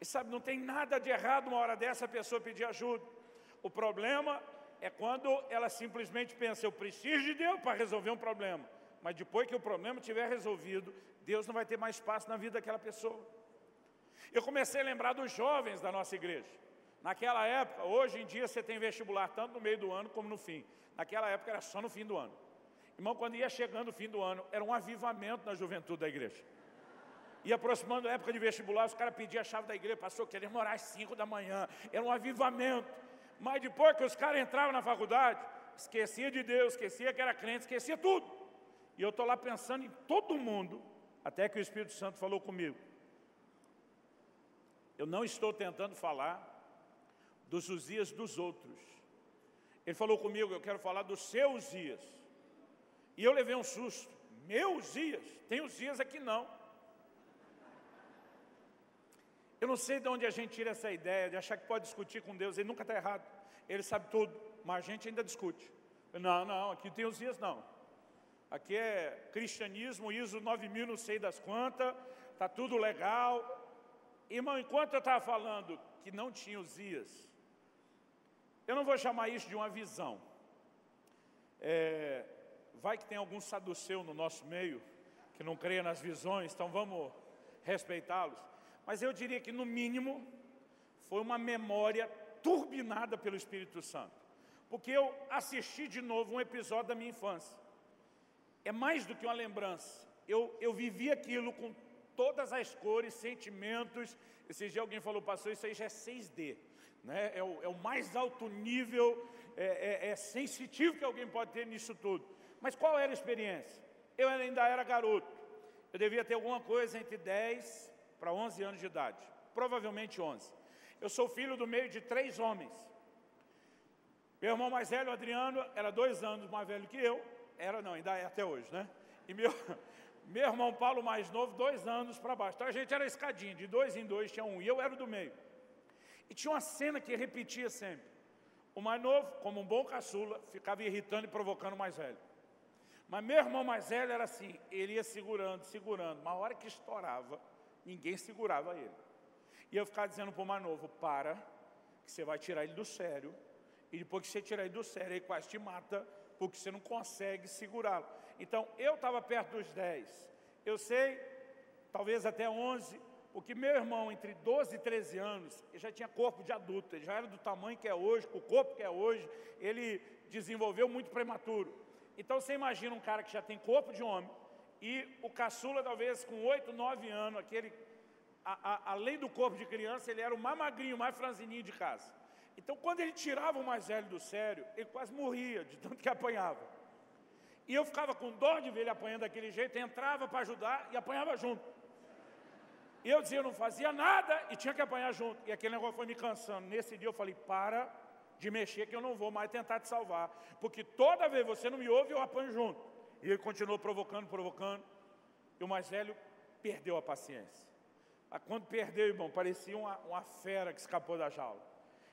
E sabe, não tem nada de errado uma hora dessa a pessoa pedir ajuda. O problema é quando ela simplesmente pensa, eu preciso de Deus para resolver um problema. Mas depois que o problema estiver resolvido, Deus não vai ter mais espaço na vida daquela pessoa. Eu comecei a lembrar dos jovens da nossa igreja. Naquela época, hoje em dia você tem vestibular tanto no meio do ano como no fim. Naquela época era só no fim do ano. Irmão, quando ia chegando o fim do ano, era um avivamento na juventude da igreja. E aproximando a época de vestibular, os caras pediam a chave da igreja, passou, querendo morar às 5 da manhã. Era um avivamento. Mas depois que os caras entravam na faculdade, esquecia de Deus, esquecia que era crente, esquecia tudo. E eu estou lá pensando em todo mundo, até que o Espírito Santo falou comigo. Eu não estou tentando falar dos dias dos outros. Ele falou comigo, eu quero falar dos seus dias. E eu levei um susto. Meus dias? Tem os dias aqui não. Eu não sei de onde a gente tira essa ideia de achar que pode discutir com Deus. Ele nunca está errado. Ele sabe tudo, mas a gente ainda discute. Não, não, aqui tem os dias não. Aqui é cristianismo, ISO 9000, não sei das quantas, está tudo legal. Irmão, enquanto eu estava falando que não tinha os dias, eu não vou chamar isso de uma visão. É, vai que tem algum saduceu no nosso meio, que não creia nas visões, então vamos respeitá-los. Mas eu diria que, no mínimo, foi uma memória turbinada pelo Espírito Santo. Porque eu assisti de novo um episódio da minha infância. É mais do que uma lembrança. Eu, eu vivi aquilo com todas as cores, sentimentos. Esse dia alguém falou, pastor, isso aí já é 6D. Né? É, o, é o mais alto nível, é, é, é sensitivo que alguém pode ter nisso tudo. Mas qual era a experiência? Eu ainda era garoto. Eu devia ter alguma coisa entre 10 para 11 anos de idade, provavelmente 11. Eu sou filho do meio de três homens. Meu irmão mais velho, Adriano, era dois anos mais velho que eu, era não, ainda é até hoje, né? E meu, meu irmão Paulo mais novo, dois anos para baixo. Então a gente era escadinha, de dois em dois tinha um, e eu era do meio. E tinha uma cena que repetia sempre. O mais novo, como um bom caçula, ficava irritando e provocando o mais velho. Mas meu irmão mais velho era assim, ele ia segurando, segurando. Mas a hora que estourava, ninguém segurava ele. E eu ficava dizendo para o mais novo, para, que você vai tirar ele do sério. E depois que você tirar ele do sério, ele quase te mata, porque você não consegue segurá-lo. Então, eu estava perto dos 10. Eu sei, talvez até 11, porque meu irmão, entre 12 e 13 anos, ele já tinha corpo de adulto, ele já era do tamanho que é hoje, com o corpo que é hoje, ele desenvolveu muito prematuro. Então você imagina um cara que já tem corpo de homem, E o caçula, talvez com oito, nove anos, aquele, a, a, além do corpo de criança, ele era o mais magrinho, mais franzininho de casa. Então, quando ele tirava o mais velho do sério, ele quase morria de tanto que apanhava. E eu ficava com dó de ver ele apanhando daquele jeito, entrava para ajudar e apanhava junto. E eu dizia, eu não fazia nada e tinha que apanhar junto. E aquele negócio foi me cansando. Nesse dia eu falei, para de mexer que eu não vou mais tentar te salvar. Porque toda vez você não me ouve, eu apanho junto. E ele continuou provocando, provocando. E o mais velho perdeu a paciência. Quando perdeu, irmão, parecia uma, uma fera que escapou da jaula.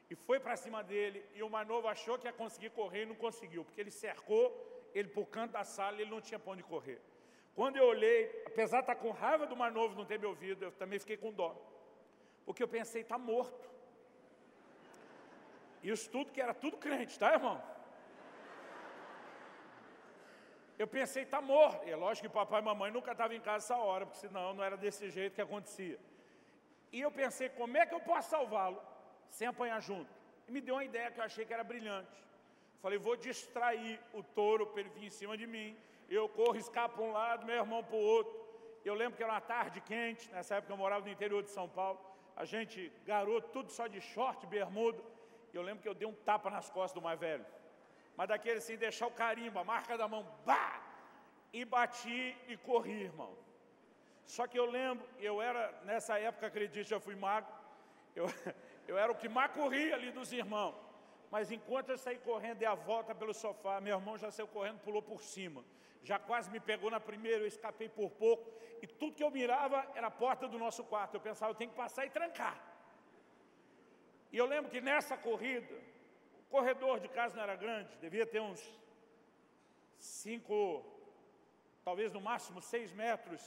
E foi para cima dele, e o mais novo achou que ia conseguir correr e não conseguiu, porque ele cercou ele para o canto da sala e ele não tinha para onde correr. Quando eu olhei, apesar de estar com raiva do mais novo não ter me ouvido, eu também fiquei com dó. Porque eu pensei, está morto. Isso tudo que era tudo crente, tá, irmão? Eu pensei, está morto. É lógico que papai e mamãe nunca estavam em casa essa hora, porque senão não era desse jeito que acontecia. E eu pensei, como é que eu posso salvá-lo sem apanhar junto? E me deu uma ideia que eu achei que era brilhante. Falei, vou distrair o touro para ele vir em cima de mim. Eu corro, escapo para um lado, meu irmão para o outro. Eu lembro que era uma tarde quente, nessa época eu morava no interior de São Paulo. A gente, garoto, tudo só de short, bermuda. Eu lembro que eu dei um tapa nas costas do mais velho mas daquele assim, deixar o carimbo, a marca da mão, bah! E bati e corri, irmão. Só que eu lembro, eu era, nessa época, acredite, eu fui magro, eu, eu era o que mais corria ali dos irmãos. Mas enquanto eu saí correndo, dei a volta pelo sofá, meu irmão já saiu correndo, pulou por cima. Já quase me pegou na primeira, eu escapei por pouco. E tudo que eu mirava era a porta do nosso quarto. Eu pensava, eu tenho que passar e trancar. E eu lembro que nessa corrida, corredor de casa não era grande, devia ter uns cinco, talvez no máximo seis metros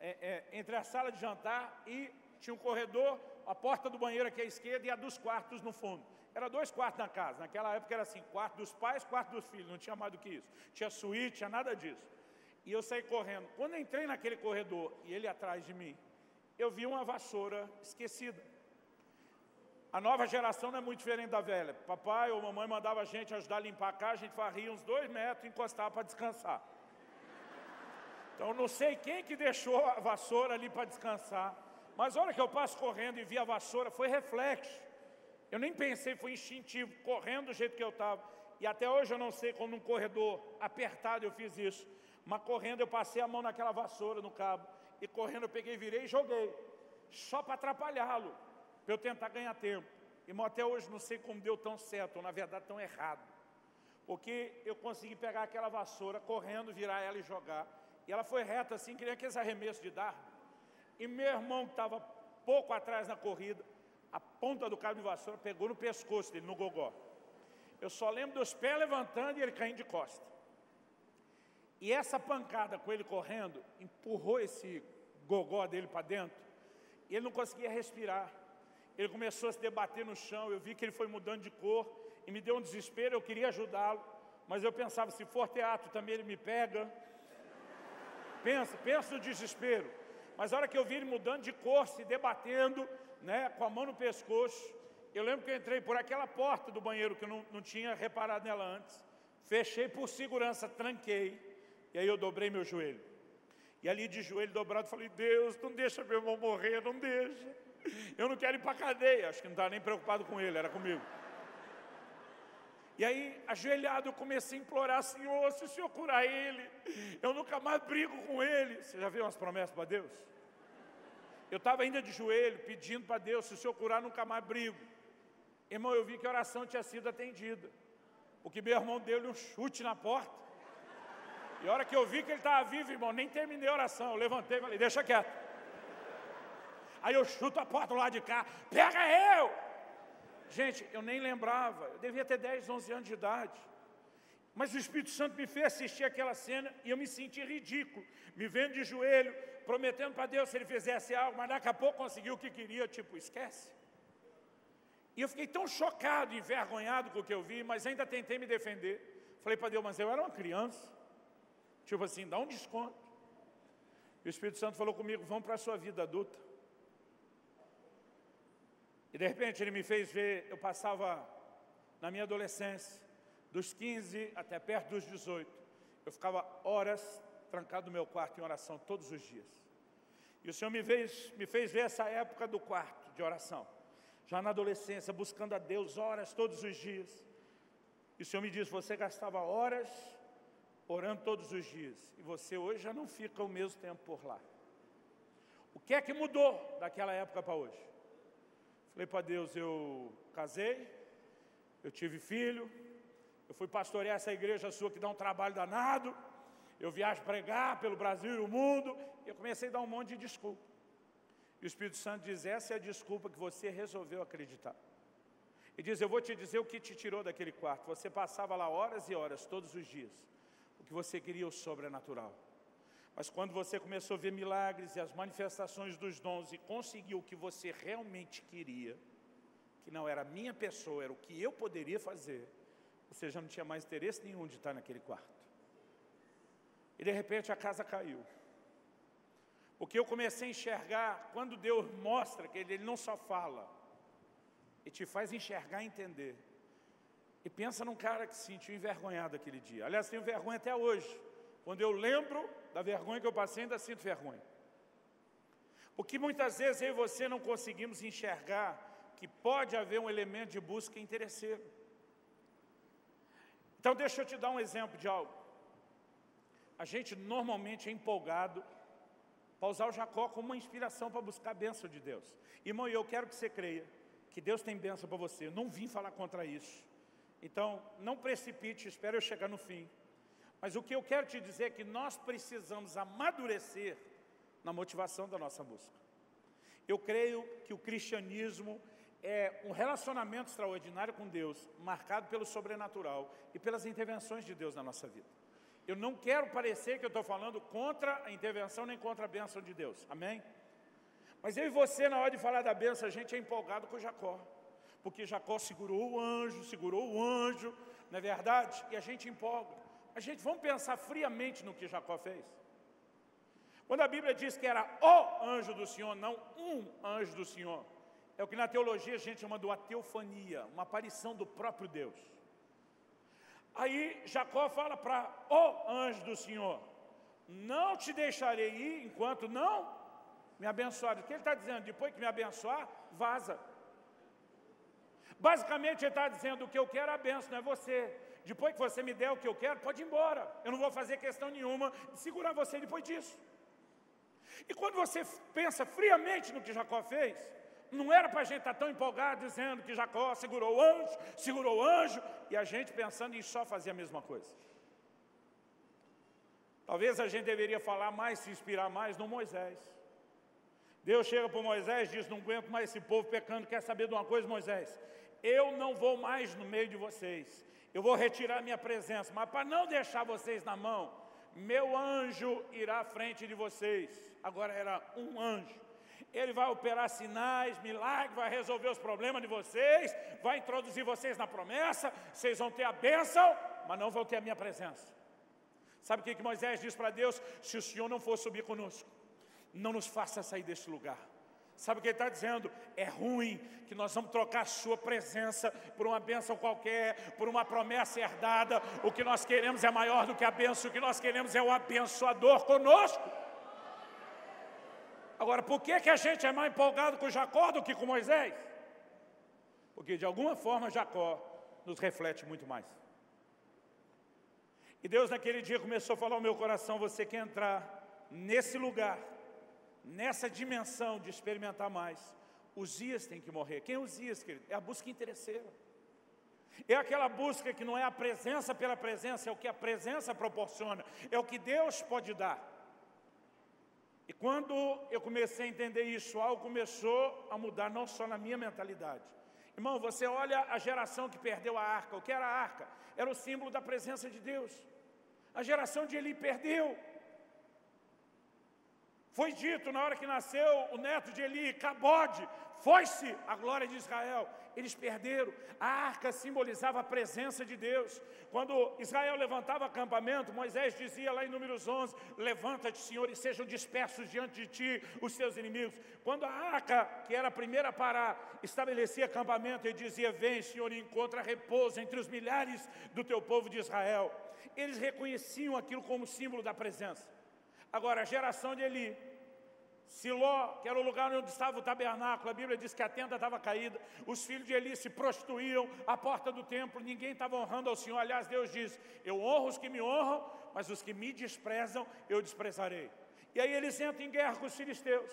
é, é, entre a sala de jantar e tinha um corredor, a porta do banheiro aqui à esquerda e a dos quartos no fundo. Era dois quartos na casa, naquela época era assim, quarto dos pais, quarto dos filhos, não tinha mais do que isso. Tinha suíte, tinha nada disso. E eu saí correndo. Quando entrei naquele corredor e ele atrás de mim, eu vi uma vassoura esquecida. A nova geração não é muito diferente da velha. Papai ou mamãe mandava a gente ajudar a limpar a casa, a gente varria uns dois metros e encostava para descansar. Então não sei quem que deixou a vassoura ali para descansar, mas a hora que eu passo correndo e vi a vassoura, foi reflexo. Eu nem pensei, foi instintivo, correndo do jeito que eu estava. E até hoje eu não sei como num corredor apertado eu fiz isso. Mas correndo eu passei a mão naquela vassoura no cabo. E correndo eu peguei, virei e joguei. Só para atrapalhá-lo para eu tentar ganhar tempo. Irmão, até hoje não sei como deu tão certo, ou na verdade tão errado. Porque eu consegui pegar aquela vassoura, correndo, virar ela e jogar. E ela foi reta assim, que nem aqueles arremessos de dar. E meu irmão, que estava pouco atrás na corrida, a ponta do cabo de vassoura pegou no pescoço dele, no gogó. Eu só lembro dos pés levantando e ele caindo de costa. E essa pancada com ele correndo, empurrou esse gogó dele para dentro. E ele não conseguia respirar. Ele começou a se debater no chão, eu vi que ele foi mudando de cor e me deu um desespero, eu queria ajudá-lo, mas eu pensava, se for teatro também ele me pega. Pensa, pensa no desespero. Mas a hora que eu vi ele mudando de cor, se debatendo, né, com a mão no pescoço, eu lembro que eu entrei por aquela porta do banheiro que eu não, não tinha reparado nela antes, fechei por segurança, tranquei, e aí eu dobrei meu joelho. E ali de joelho dobrado, falei, Deus, não deixa meu irmão morrer, não deixa. Eu não quero ir para cadeia. Acho que não estava nem preocupado com ele, era comigo. E aí, ajoelhado, eu comecei a implorar, Senhor, se o Senhor curar ele, eu nunca mais brigo com ele. Você já viu umas promessas para Deus? Eu estava ainda de joelho, pedindo para Deus, se o Senhor curar, nunca mais brigo. Irmão, eu vi que a oração tinha sido atendida. Porque meu irmão deu-lhe um chute na porta. E a hora que eu vi que ele estava vivo, irmão, nem terminei a oração. Eu levantei e falei, deixa quieto. Aí eu chuto a porta lado de cá, pega eu! Gente, eu nem lembrava, eu devia ter 10, 11 anos de idade. Mas o Espírito Santo me fez assistir aquela cena e eu me senti ridículo, me vendo de joelho, prometendo para Deus se ele fizesse algo, mas daqui a pouco conseguiu o que queria, tipo, esquece. E eu fiquei tão chocado, envergonhado com o que eu vi, mas ainda tentei me defender. Falei para Deus, mas eu era uma criança. Tipo assim, dá um desconto. E o Espírito Santo falou comigo, vamos para a sua vida adulta. E de repente ele me fez ver, eu passava na minha adolescência, dos 15 até perto dos 18, eu ficava horas trancado no meu quarto em oração todos os dias. E o Senhor me fez, me fez ver essa época do quarto de oração. Já na adolescência, buscando a Deus horas todos os dias. E o Senhor me disse: Você gastava horas orando todos os dias. E você hoje já não fica o mesmo tempo por lá. O que é que mudou daquela época para hoje? Falei para Deus: Eu casei, eu tive filho, eu fui pastorear essa igreja sua que dá um trabalho danado. Eu viajo pregar pelo Brasil e o mundo. E eu comecei a dar um monte de desculpa. E o Espírito Santo diz: essa é a desculpa que você resolveu acreditar. E diz: Eu vou te dizer o que te tirou daquele quarto. Você passava lá horas e horas, todos os dias. O que você queria, o sobrenatural. Mas quando você começou a ver milagres e as manifestações dos dons e conseguiu o que você realmente queria, que não era a minha pessoa, era o que eu poderia fazer, você já não tinha mais interesse nenhum de estar naquele quarto. E de repente a casa caiu. Porque eu comecei a enxergar, quando Deus mostra que Ele, não só fala, Ele te faz enxergar e entender. E pensa num cara que se sentiu envergonhado aquele dia. Aliás, tenho vergonha até hoje. Quando eu lembro da vergonha que eu passei, ainda sinto vergonha. Porque muitas vezes eu e você não conseguimos enxergar que pode haver um elemento de busca interesseiro. Então deixa eu te dar um exemplo de algo. A gente normalmente é empolgado para usar o Jacó como uma inspiração para buscar a bênção de Deus. Irmão, eu quero que você creia que Deus tem bênção para você. Eu não vim falar contra isso. Então, não precipite, espere eu chegar no fim. Mas o que eu quero te dizer é que nós precisamos amadurecer na motivação da nossa busca. Eu creio que o cristianismo é um relacionamento extraordinário com Deus, marcado pelo sobrenatural e pelas intervenções de Deus na nossa vida. Eu não quero parecer que eu estou falando contra a intervenção nem contra a bênção de Deus, amém? Mas eu e você, na hora de falar da bênção, a gente é empolgado com Jacó, porque Jacó segurou o anjo, segurou o anjo, não é verdade? E a gente empolga. A gente, vamos pensar friamente no que Jacó fez. Quando a Bíblia diz que era o anjo do Senhor, não um anjo do Senhor, é o que na teologia a gente chama de uma teofania, uma aparição do próprio Deus. Aí Jacó fala para o anjo do Senhor: Não te deixarei ir enquanto não me abençoar. O que ele está dizendo? Depois que me abençoar, vaza. Basicamente ele está dizendo: O que eu quero é a benção, não é você. Depois que você me der o que eu quero, pode ir embora. Eu não vou fazer questão nenhuma de segurar você depois disso. E quando você pensa friamente no que Jacó fez, não era para a gente estar tão empolgado dizendo que Jacó segurou o anjo, segurou o anjo, e a gente pensando em só fazer a mesma coisa. Talvez a gente deveria falar mais, se inspirar mais no Moisés. Deus chega para Moisés e diz: Não aguento mais esse povo pecando, quer saber de uma coisa, Moisés? Eu não vou mais no meio de vocês, eu vou retirar minha presença, mas para não deixar vocês na mão, meu anjo irá à frente de vocês. Agora era um anjo. Ele vai operar sinais, milagres, vai resolver os problemas de vocês, vai introduzir vocês na promessa, vocês vão ter a bênção, mas não vão ter a minha presença. Sabe o que, que Moisés diz para Deus? Se o Senhor não for subir conosco, não nos faça sair deste lugar. Sabe o que ele está dizendo? É ruim que nós vamos trocar a sua presença por uma bênção qualquer, por uma promessa herdada. O que nós queremos é maior do que a bênção, o que nós queremos é o abençoador conosco. Agora, por que, que a gente é mais empolgado com Jacó do que com Moisés? Porque de alguma forma Jacó nos reflete muito mais. E Deus naquele dia começou a falar ao meu coração: você quer entrar nesse lugar, nessa dimensão de experimentar mais. Os dias têm que morrer. Quem é os dias, querido? É a busca interesseira. É aquela busca que não é a presença pela presença, é o que a presença proporciona, é o que Deus pode dar. E quando eu comecei a entender isso, algo começou a mudar, não só na minha mentalidade. Irmão, você olha a geração que perdeu a arca. O que era a arca? Era o símbolo da presença de Deus. A geração de Eli perdeu. Foi dito na hora que nasceu o neto de Eli, Cabode, foi-se a glória de Israel. Eles perderam. A arca simbolizava a presença de Deus. Quando Israel levantava acampamento, Moisés dizia lá em Números 11: Levanta-te, Senhor, e sejam dispersos diante de ti os seus inimigos. Quando a arca, que era a primeira a parar, estabelecia acampamento, ele dizia: Vem, Senhor, e encontra repouso entre os milhares do teu povo de Israel. Eles reconheciam aquilo como símbolo da presença. Agora, a geração de Eli, Siló, que era o lugar onde estava o tabernáculo, a Bíblia diz que a tenda estava caída, os filhos de Eli se prostituíam à porta do templo, ninguém estava honrando ao Senhor. Aliás, Deus diz: Eu honro os que me honram, mas os que me desprezam, eu desprezarei. E aí eles entram em guerra com os filisteus,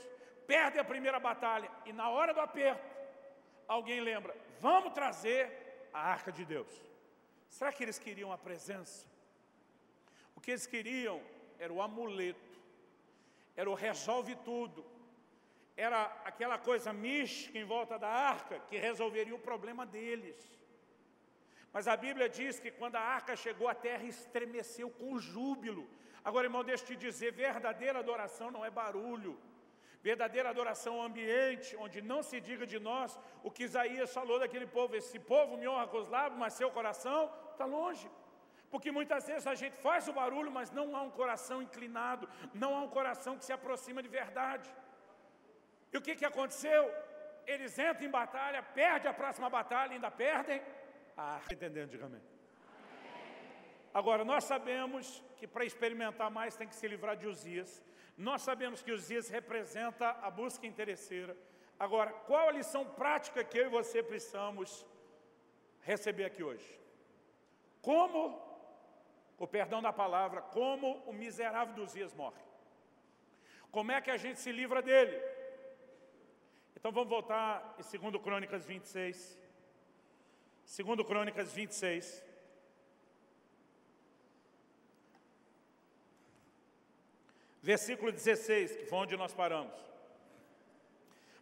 perdem a primeira batalha, e na hora do aperto, alguém lembra: Vamos trazer a arca de Deus. Será que eles queriam a presença? O que eles queriam era o amuleto era o resolve tudo, era aquela coisa mística em volta da arca que resolveria o problema deles. Mas a Bíblia diz que quando a arca chegou, a terra estremeceu com júbilo. Agora, irmão, deixa eu te dizer: verdadeira adoração não é barulho. Verdadeira adoração é um ambiente onde não se diga de nós o que Isaías falou daquele povo: esse povo me honra com os lábios, mas seu coração está longe. Porque muitas vezes a gente faz o barulho, mas não há um coração inclinado, não há um coração que se aproxima de verdade. E o que, que aconteceu? Eles entram em batalha, perdem a próxima batalha, ainda perdem. Ah, entendendo, diga amém. Agora, nós sabemos que para experimentar mais tem que se livrar de Uzias. Nós sabemos que Uzias representa a busca interesseira. Agora, qual a lição prática que eu e você precisamos receber aqui hoje? Como o perdão da palavra, como o miserável dos dias morre. Como é que a gente se livra dele? Então vamos voltar em 2 Crônicas 26. 2 Crônicas 26. Versículo 16, que foi onde nós paramos.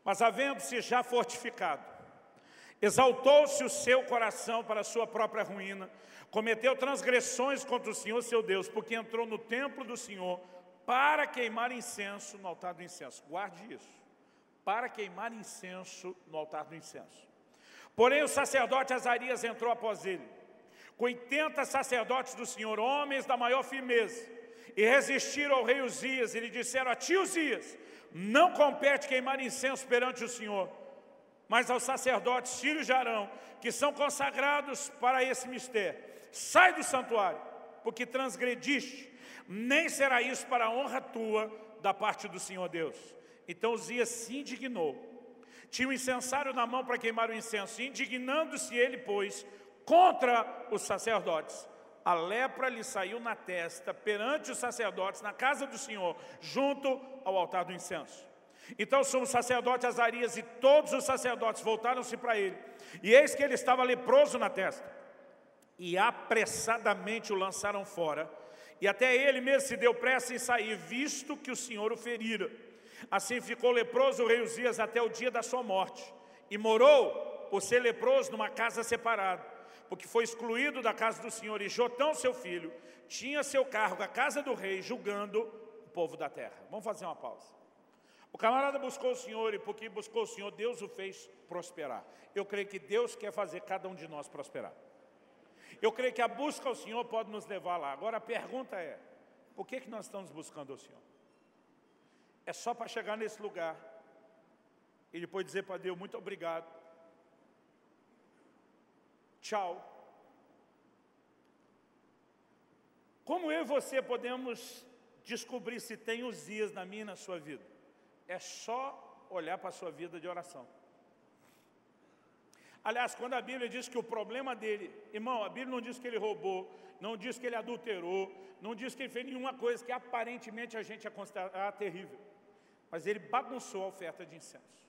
Mas havendo-se já fortificado, exaltou-se o seu coração para a sua própria ruína, cometeu transgressões contra o Senhor seu Deus, porque entrou no templo do Senhor para queimar incenso no altar do incenso. Guarde isso. Para queimar incenso no altar do incenso. Porém, o sacerdote Azarias entrou após ele, com 80 sacerdotes do Senhor, homens da maior firmeza, e resistiram ao rei Uzias, e lhe disseram a ti, Uzias, não compete queimar incenso perante o Senhor, mas aos sacerdotes filhos de Arão, que são consagrados para esse mistério sai do santuário, porque transgrediste, nem será isso para a honra tua da parte do Senhor Deus. Então Uzias se indignou, tinha o um incensário na mão para queimar o incenso, indignando-se ele, pois, contra os sacerdotes. A lepra lhe saiu na testa perante os sacerdotes, na casa do Senhor, junto ao altar do incenso. Então somos sacerdote Azarias e todos os sacerdotes voltaram-se para ele. E eis que ele estava leproso na testa e apressadamente o lançaram fora. E até ele mesmo se deu pressa em sair, visto que o Senhor o ferira. Assim ficou leproso o rei Uzias até o dia da sua morte. E morou, por ser leproso, numa casa separada, porque foi excluído da casa do Senhor. E Jotão, seu filho, tinha seu cargo, a casa do rei, julgando o povo da terra. Vamos fazer uma pausa. O camarada buscou o Senhor, e porque buscou o Senhor, Deus o fez prosperar. Eu creio que Deus quer fazer cada um de nós prosperar. Eu creio que a busca ao Senhor pode nos levar lá. Agora a pergunta é: por que, que nós estamos buscando ao Senhor? É só para chegar nesse lugar e depois dizer para Deus: muito obrigado, tchau. Como eu e você podemos descobrir se tem os dias na minha e na sua vida? É só olhar para a sua vida de oração. Aliás, quando a Bíblia diz que o problema dele, irmão, a Bíblia não diz que ele roubou, não diz que ele adulterou, não diz que ele fez nenhuma coisa que aparentemente a gente ia considerar terrível. Mas ele bagunçou a oferta de incenso.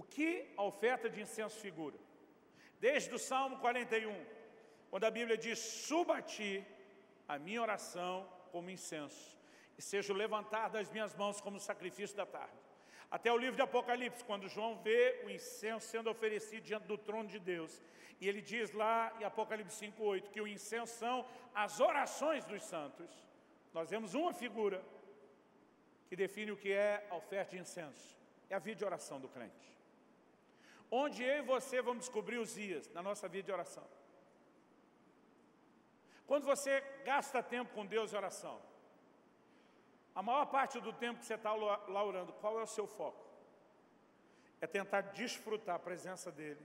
O que a oferta de incenso figura? Desde o Salmo 41, quando a Bíblia diz: Suba a ti a minha oração como incenso, e seja o levantar das minhas mãos como sacrifício da tarde. Até o livro de Apocalipse, quando João vê o incenso sendo oferecido diante do trono de Deus. E ele diz lá em Apocalipse 5,8 que o incenso são as orações dos santos. Nós vemos uma figura que define o que é a oferta de incenso. É a vida de oração do crente. Onde eu e você vamos descobrir os dias na nossa vida de oração. Quando você gasta tempo com Deus em oração, a maior parte do tempo que você está lá orando, qual é o seu foco? É tentar desfrutar a presença dEle,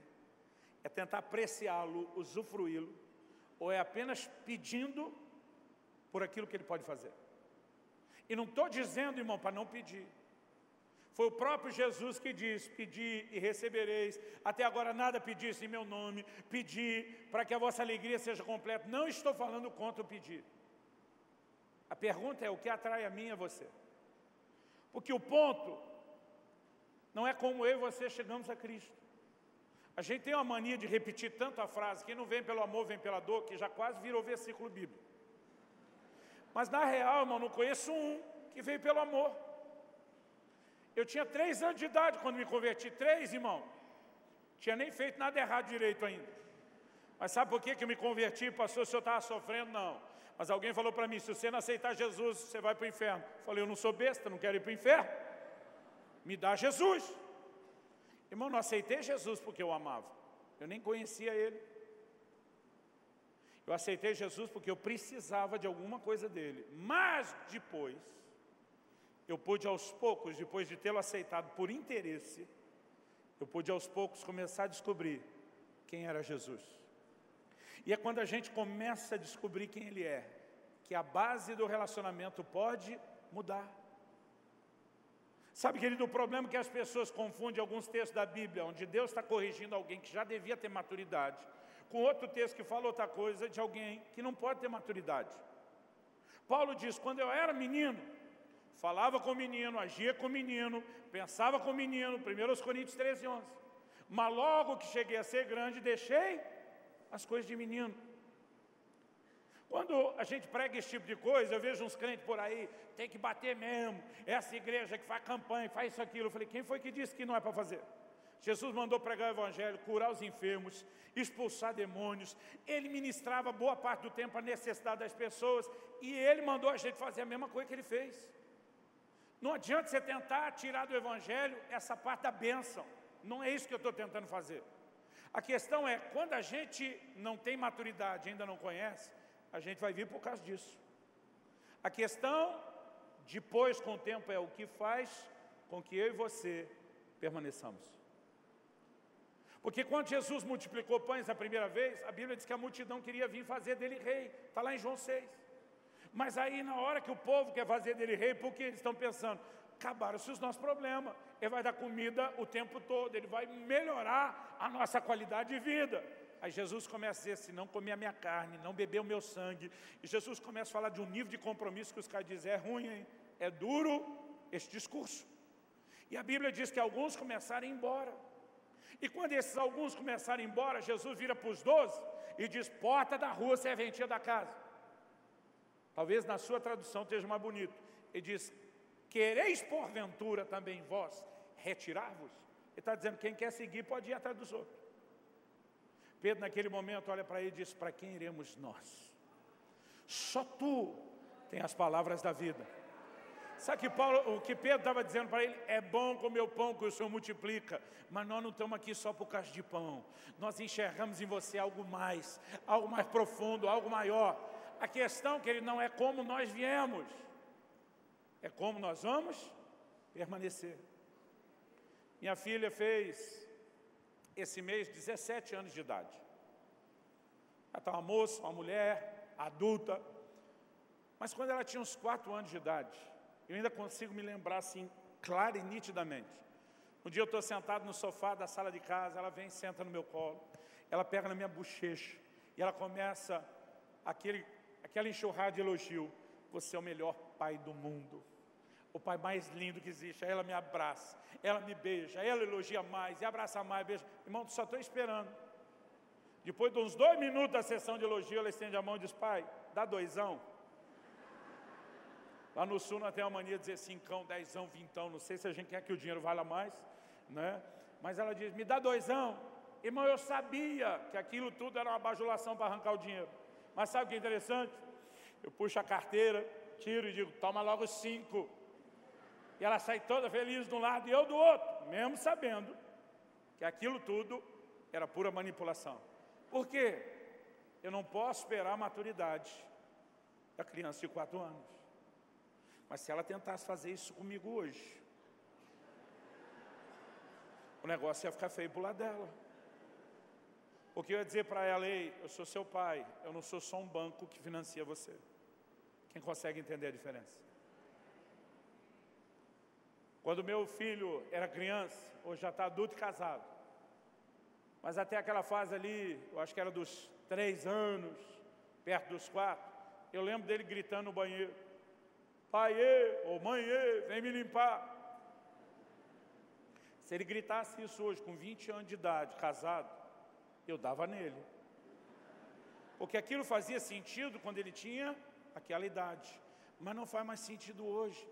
é tentar apreciá-lo, usufruí-lo, ou é apenas pedindo por aquilo que Ele pode fazer? E não estou dizendo, irmão, para não pedir. Foi o próprio Jesus que diz, pedi e recebereis. Até agora nada pedisse em meu nome. Pedi para que a vossa alegria seja completa. Não estou falando contra o pedir. A pergunta é o que atrai a mim e a você. Porque o ponto não é como eu e você chegamos a Cristo. A gente tem uma mania de repetir tanto a frase, quem não vem pelo amor, vem pela dor, que já quase virou versículo bíblico. Mas na real, irmão, não conheço um que veio pelo amor. Eu tinha três anos de idade quando me converti, três, irmão. Tinha nem feito nada errado direito ainda. Mas sabe por que, que eu me converti, pastor, se eu estava sofrendo? Não. Mas alguém falou para mim, se você não aceitar Jesus, você vai para o inferno. Eu falei, eu não sou besta, não quero ir para o inferno. Me dá Jesus. Irmão, não aceitei Jesus porque eu amava. Eu nem conhecia Ele. Eu aceitei Jesus porque eu precisava de alguma coisa dele. Mas depois, eu pude aos poucos, depois de tê-lo aceitado por interesse, eu pude aos poucos começar a descobrir quem era Jesus. E é quando a gente começa a descobrir quem Ele é, que a base do relacionamento pode mudar. Sabe, querido, o problema é que as pessoas confundem alguns textos da Bíblia, onde Deus está corrigindo alguém que já devia ter maturidade, com outro texto que fala outra coisa de alguém que não pode ter maturidade. Paulo diz: quando eu era menino, falava com o menino, agia com o menino, pensava com o menino, 1 Coríntios 13, 11. Mas logo que cheguei a ser grande, deixei as coisas de menino. Quando a gente prega esse tipo de coisa, eu vejo uns crentes por aí, tem que bater mesmo, essa igreja que faz campanha, faz isso, aquilo. Eu falei, quem foi que disse que não é para fazer? Jesus mandou pregar o evangelho, curar os enfermos, expulsar demônios. Ele ministrava boa parte do tempo a necessidade das pessoas e ele mandou a gente fazer a mesma coisa que ele fez. Não adianta você tentar tirar do Evangelho essa parte da bênção. Não é isso que eu estou tentando fazer. A questão é, quando a gente não tem maturidade, ainda não conhece, a gente vai vir por causa disso. A questão, depois com o tempo, é o que faz com que eu e você permaneçamos. Porque quando Jesus multiplicou pães a primeira vez, a Bíblia diz que a multidão queria vir fazer dele rei. Está lá em João 6. Mas aí, na hora que o povo quer fazer dele rei, porque eles estão pensando, acabaram-se os nossos problemas. Ele vai dar comida o tempo todo, ele vai melhorar a nossa qualidade de vida. Aí Jesus começa a dizer assim, não comer a minha carne, não beber o meu sangue. E Jesus começa a falar de um nível de compromisso que os caras dizem, é ruim, hein? é duro esse discurso. E a Bíblia diz que alguns começaram a ir embora. E quando esses alguns começaram a ir embora, Jesus vira para os doze e diz, porta da rua, serventia da casa. Talvez na sua tradução esteja mais bonito. Ele diz, quereis porventura também vós retirar-vos? Ele está dizendo, quem quer seguir pode ir atrás dos outros. Pedro naquele momento olha para ele e diz, para quem iremos nós? Só tu tem as palavras da vida. Sabe que Paulo, o que Pedro estava dizendo para ele? É bom comer o pão que o Senhor multiplica, mas nós não estamos aqui só por causa de pão. Nós enxergamos em você algo mais, algo mais profundo, algo maior. A questão, que ele não é como nós viemos, é como nós vamos permanecer. Minha filha fez esse mês 17 anos de idade. Ela está uma moça, uma mulher, adulta. Mas quando ela tinha uns 4 anos de idade, eu ainda consigo me lembrar assim, clara e nitidamente. Um dia eu estou sentado no sofá da sala de casa, ela vem senta no meu colo, ela pega na minha bochecha e ela começa aquele aquela enxurrada de elogio. Você é o melhor pai do mundo. O pai mais lindo que existe. Aí ela me abraça, ela me beija, ela elogia mais, e abraça mais, beija. Irmão, só estou esperando. Depois de uns dois minutos da sessão de elogio, ela estende a mão e diz, pai, dá doisão. Lá no sul nós temos a mania de dizer cincão, dezão, vintão, não sei se a gente quer que o dinheiro valha mais, né? Mas ela diz, me dá doisão. Irmão, eu sabia que aquilo tudo era uma bajulação para arrancar o dinheiro. Mas sabe o que é interessante? Eu puxo a carteira, tiro e digo, toma logo cinco. E ela sai toda feliz de um lado e eu do outro, mesmo sabendo que aquilo tudo era pura manipulação. Por quê? Eu não posso esperar a maturidade da criança de quatro anos. Mas se ela tentasse fazer isso comigo hoje, o negócio ia ficar feio para o lado dela. O que eu ia dizer para ela, ei, eu sou seu pai, eu não sou só um banco que financia você. Quem consegue entender a diferença? Quando meu filho era criança, hoje já está adulto e casado, mas até aquela fase ali, eu acho que era dos três anos, perto dos quatro, eu lembro dele gritando no banheiro, pai, ou mãe, vem me limpar. Se ele gritasse isso hoje, com 20 anos de idade, casado, eu dava nele. Porque aquilo fazia sentido quando ele tinha aquela idade, mas não faz mais sentido hoje.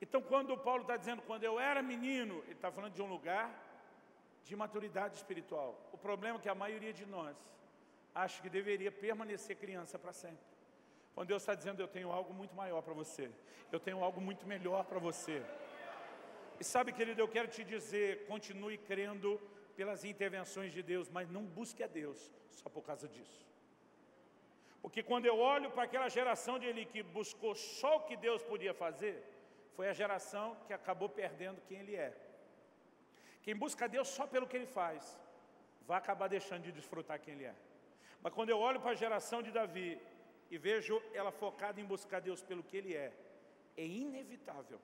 Então, quando o Paulo está dizendo, quando eu era menino, ele está falando de um lugar de maturidade espiritual. O problema é que a maioria de nós acha que deveria permanecer criança para sempre. Quando Deus está dizendo, eu tenho algo muito maior para você, eu tenho algo muito melhor para você. E sabe, querido, eu quero te dizer, continue crendo pelas intervenções de Deus, mas não busque a Deus só por causa disso. Porque quando eu olho para aquela geração de Eli que buscou só o que Deus podia fazer, foi a geração que acabou perdendo quem ele é. Quem busca Deus só pelo que ele faz, vai acabar deixando de desfrutar quem ele é. Mas quando eu olho para a geração de Davi e vejo ela focada em buscar Deus pelo que ele é, é inevitável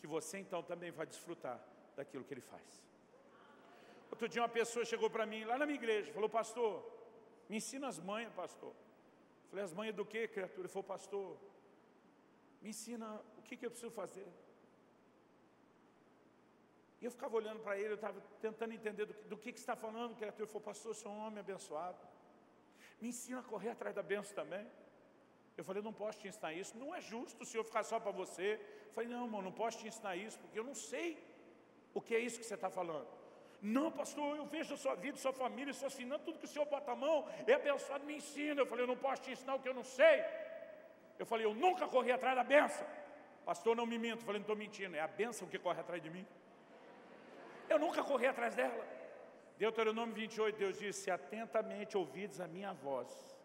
que você então também vai desfrutar daquilo que ele faz. Outro dia uma pessoa chegou para mim lá na minha igreja, falou, pastor, me ensina as manhas, pastor. Falei, as manhas do que, criatura? Ele falou, pastor, me ensina o que, que eu preciso fazer. E eu ficava olhando para ele, eu estava tentando entender do, do que, que está falando, criatura. Ele falou, pastor, você é um homem abençoado. Me ensina a correr atrás da benção também. Eu falei, não posso te ensinar isso. Não é justo o senhor ficar só para você. Eu falei, não, irmão, não posso te ensinar isso, porque eu não sei o que é isso que você está falando. Não, pastor, eu vejo a sua vida, sua família, suas finanças, tudo que o senhor bota a mão é abençoado, me ensina. Eu falei, eu não posso te ensinar o que eu não sei. Eu falei, eu nunca corri atrás da benção. Pastor, não me minto. Eu falei, não estou mentindo, é a benção que corre atrás de mim. Eu nunca corri atrás dela. Deuteronômio 28, Deus disse, atentamente ouvides a minha voz.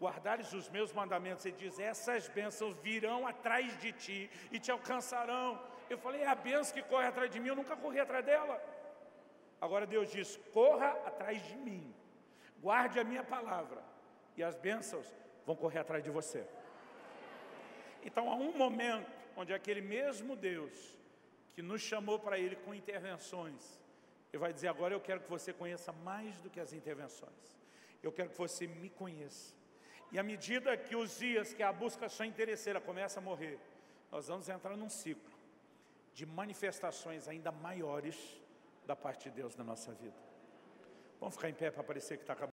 Guardares os meus mandamentos, ele diz, essas bênçãos virão atrás de ti e te alcançarão. Eu falei, é a benção que corre atrás de mim, eu nunca corri atrás dela. Agora Deus diz, corra atrás de mim, guarde a minha palavra, e as bênçãos vão correr atrás de você. Então há um momento onde aquele mesmo Deus que nos chamou para Ele com intervenções, Ele vai dizer, agora eu quero que você conheça mais do que as intervenções. Eu quero que você me conheça. E à medida que os dias que a busca só interesseira começa a morrer, nós vamos entrar num ciclo de manifestações ainda maiores da parte de Deus na nossa vida. Vamos ficar em pé para parecer que está acabando.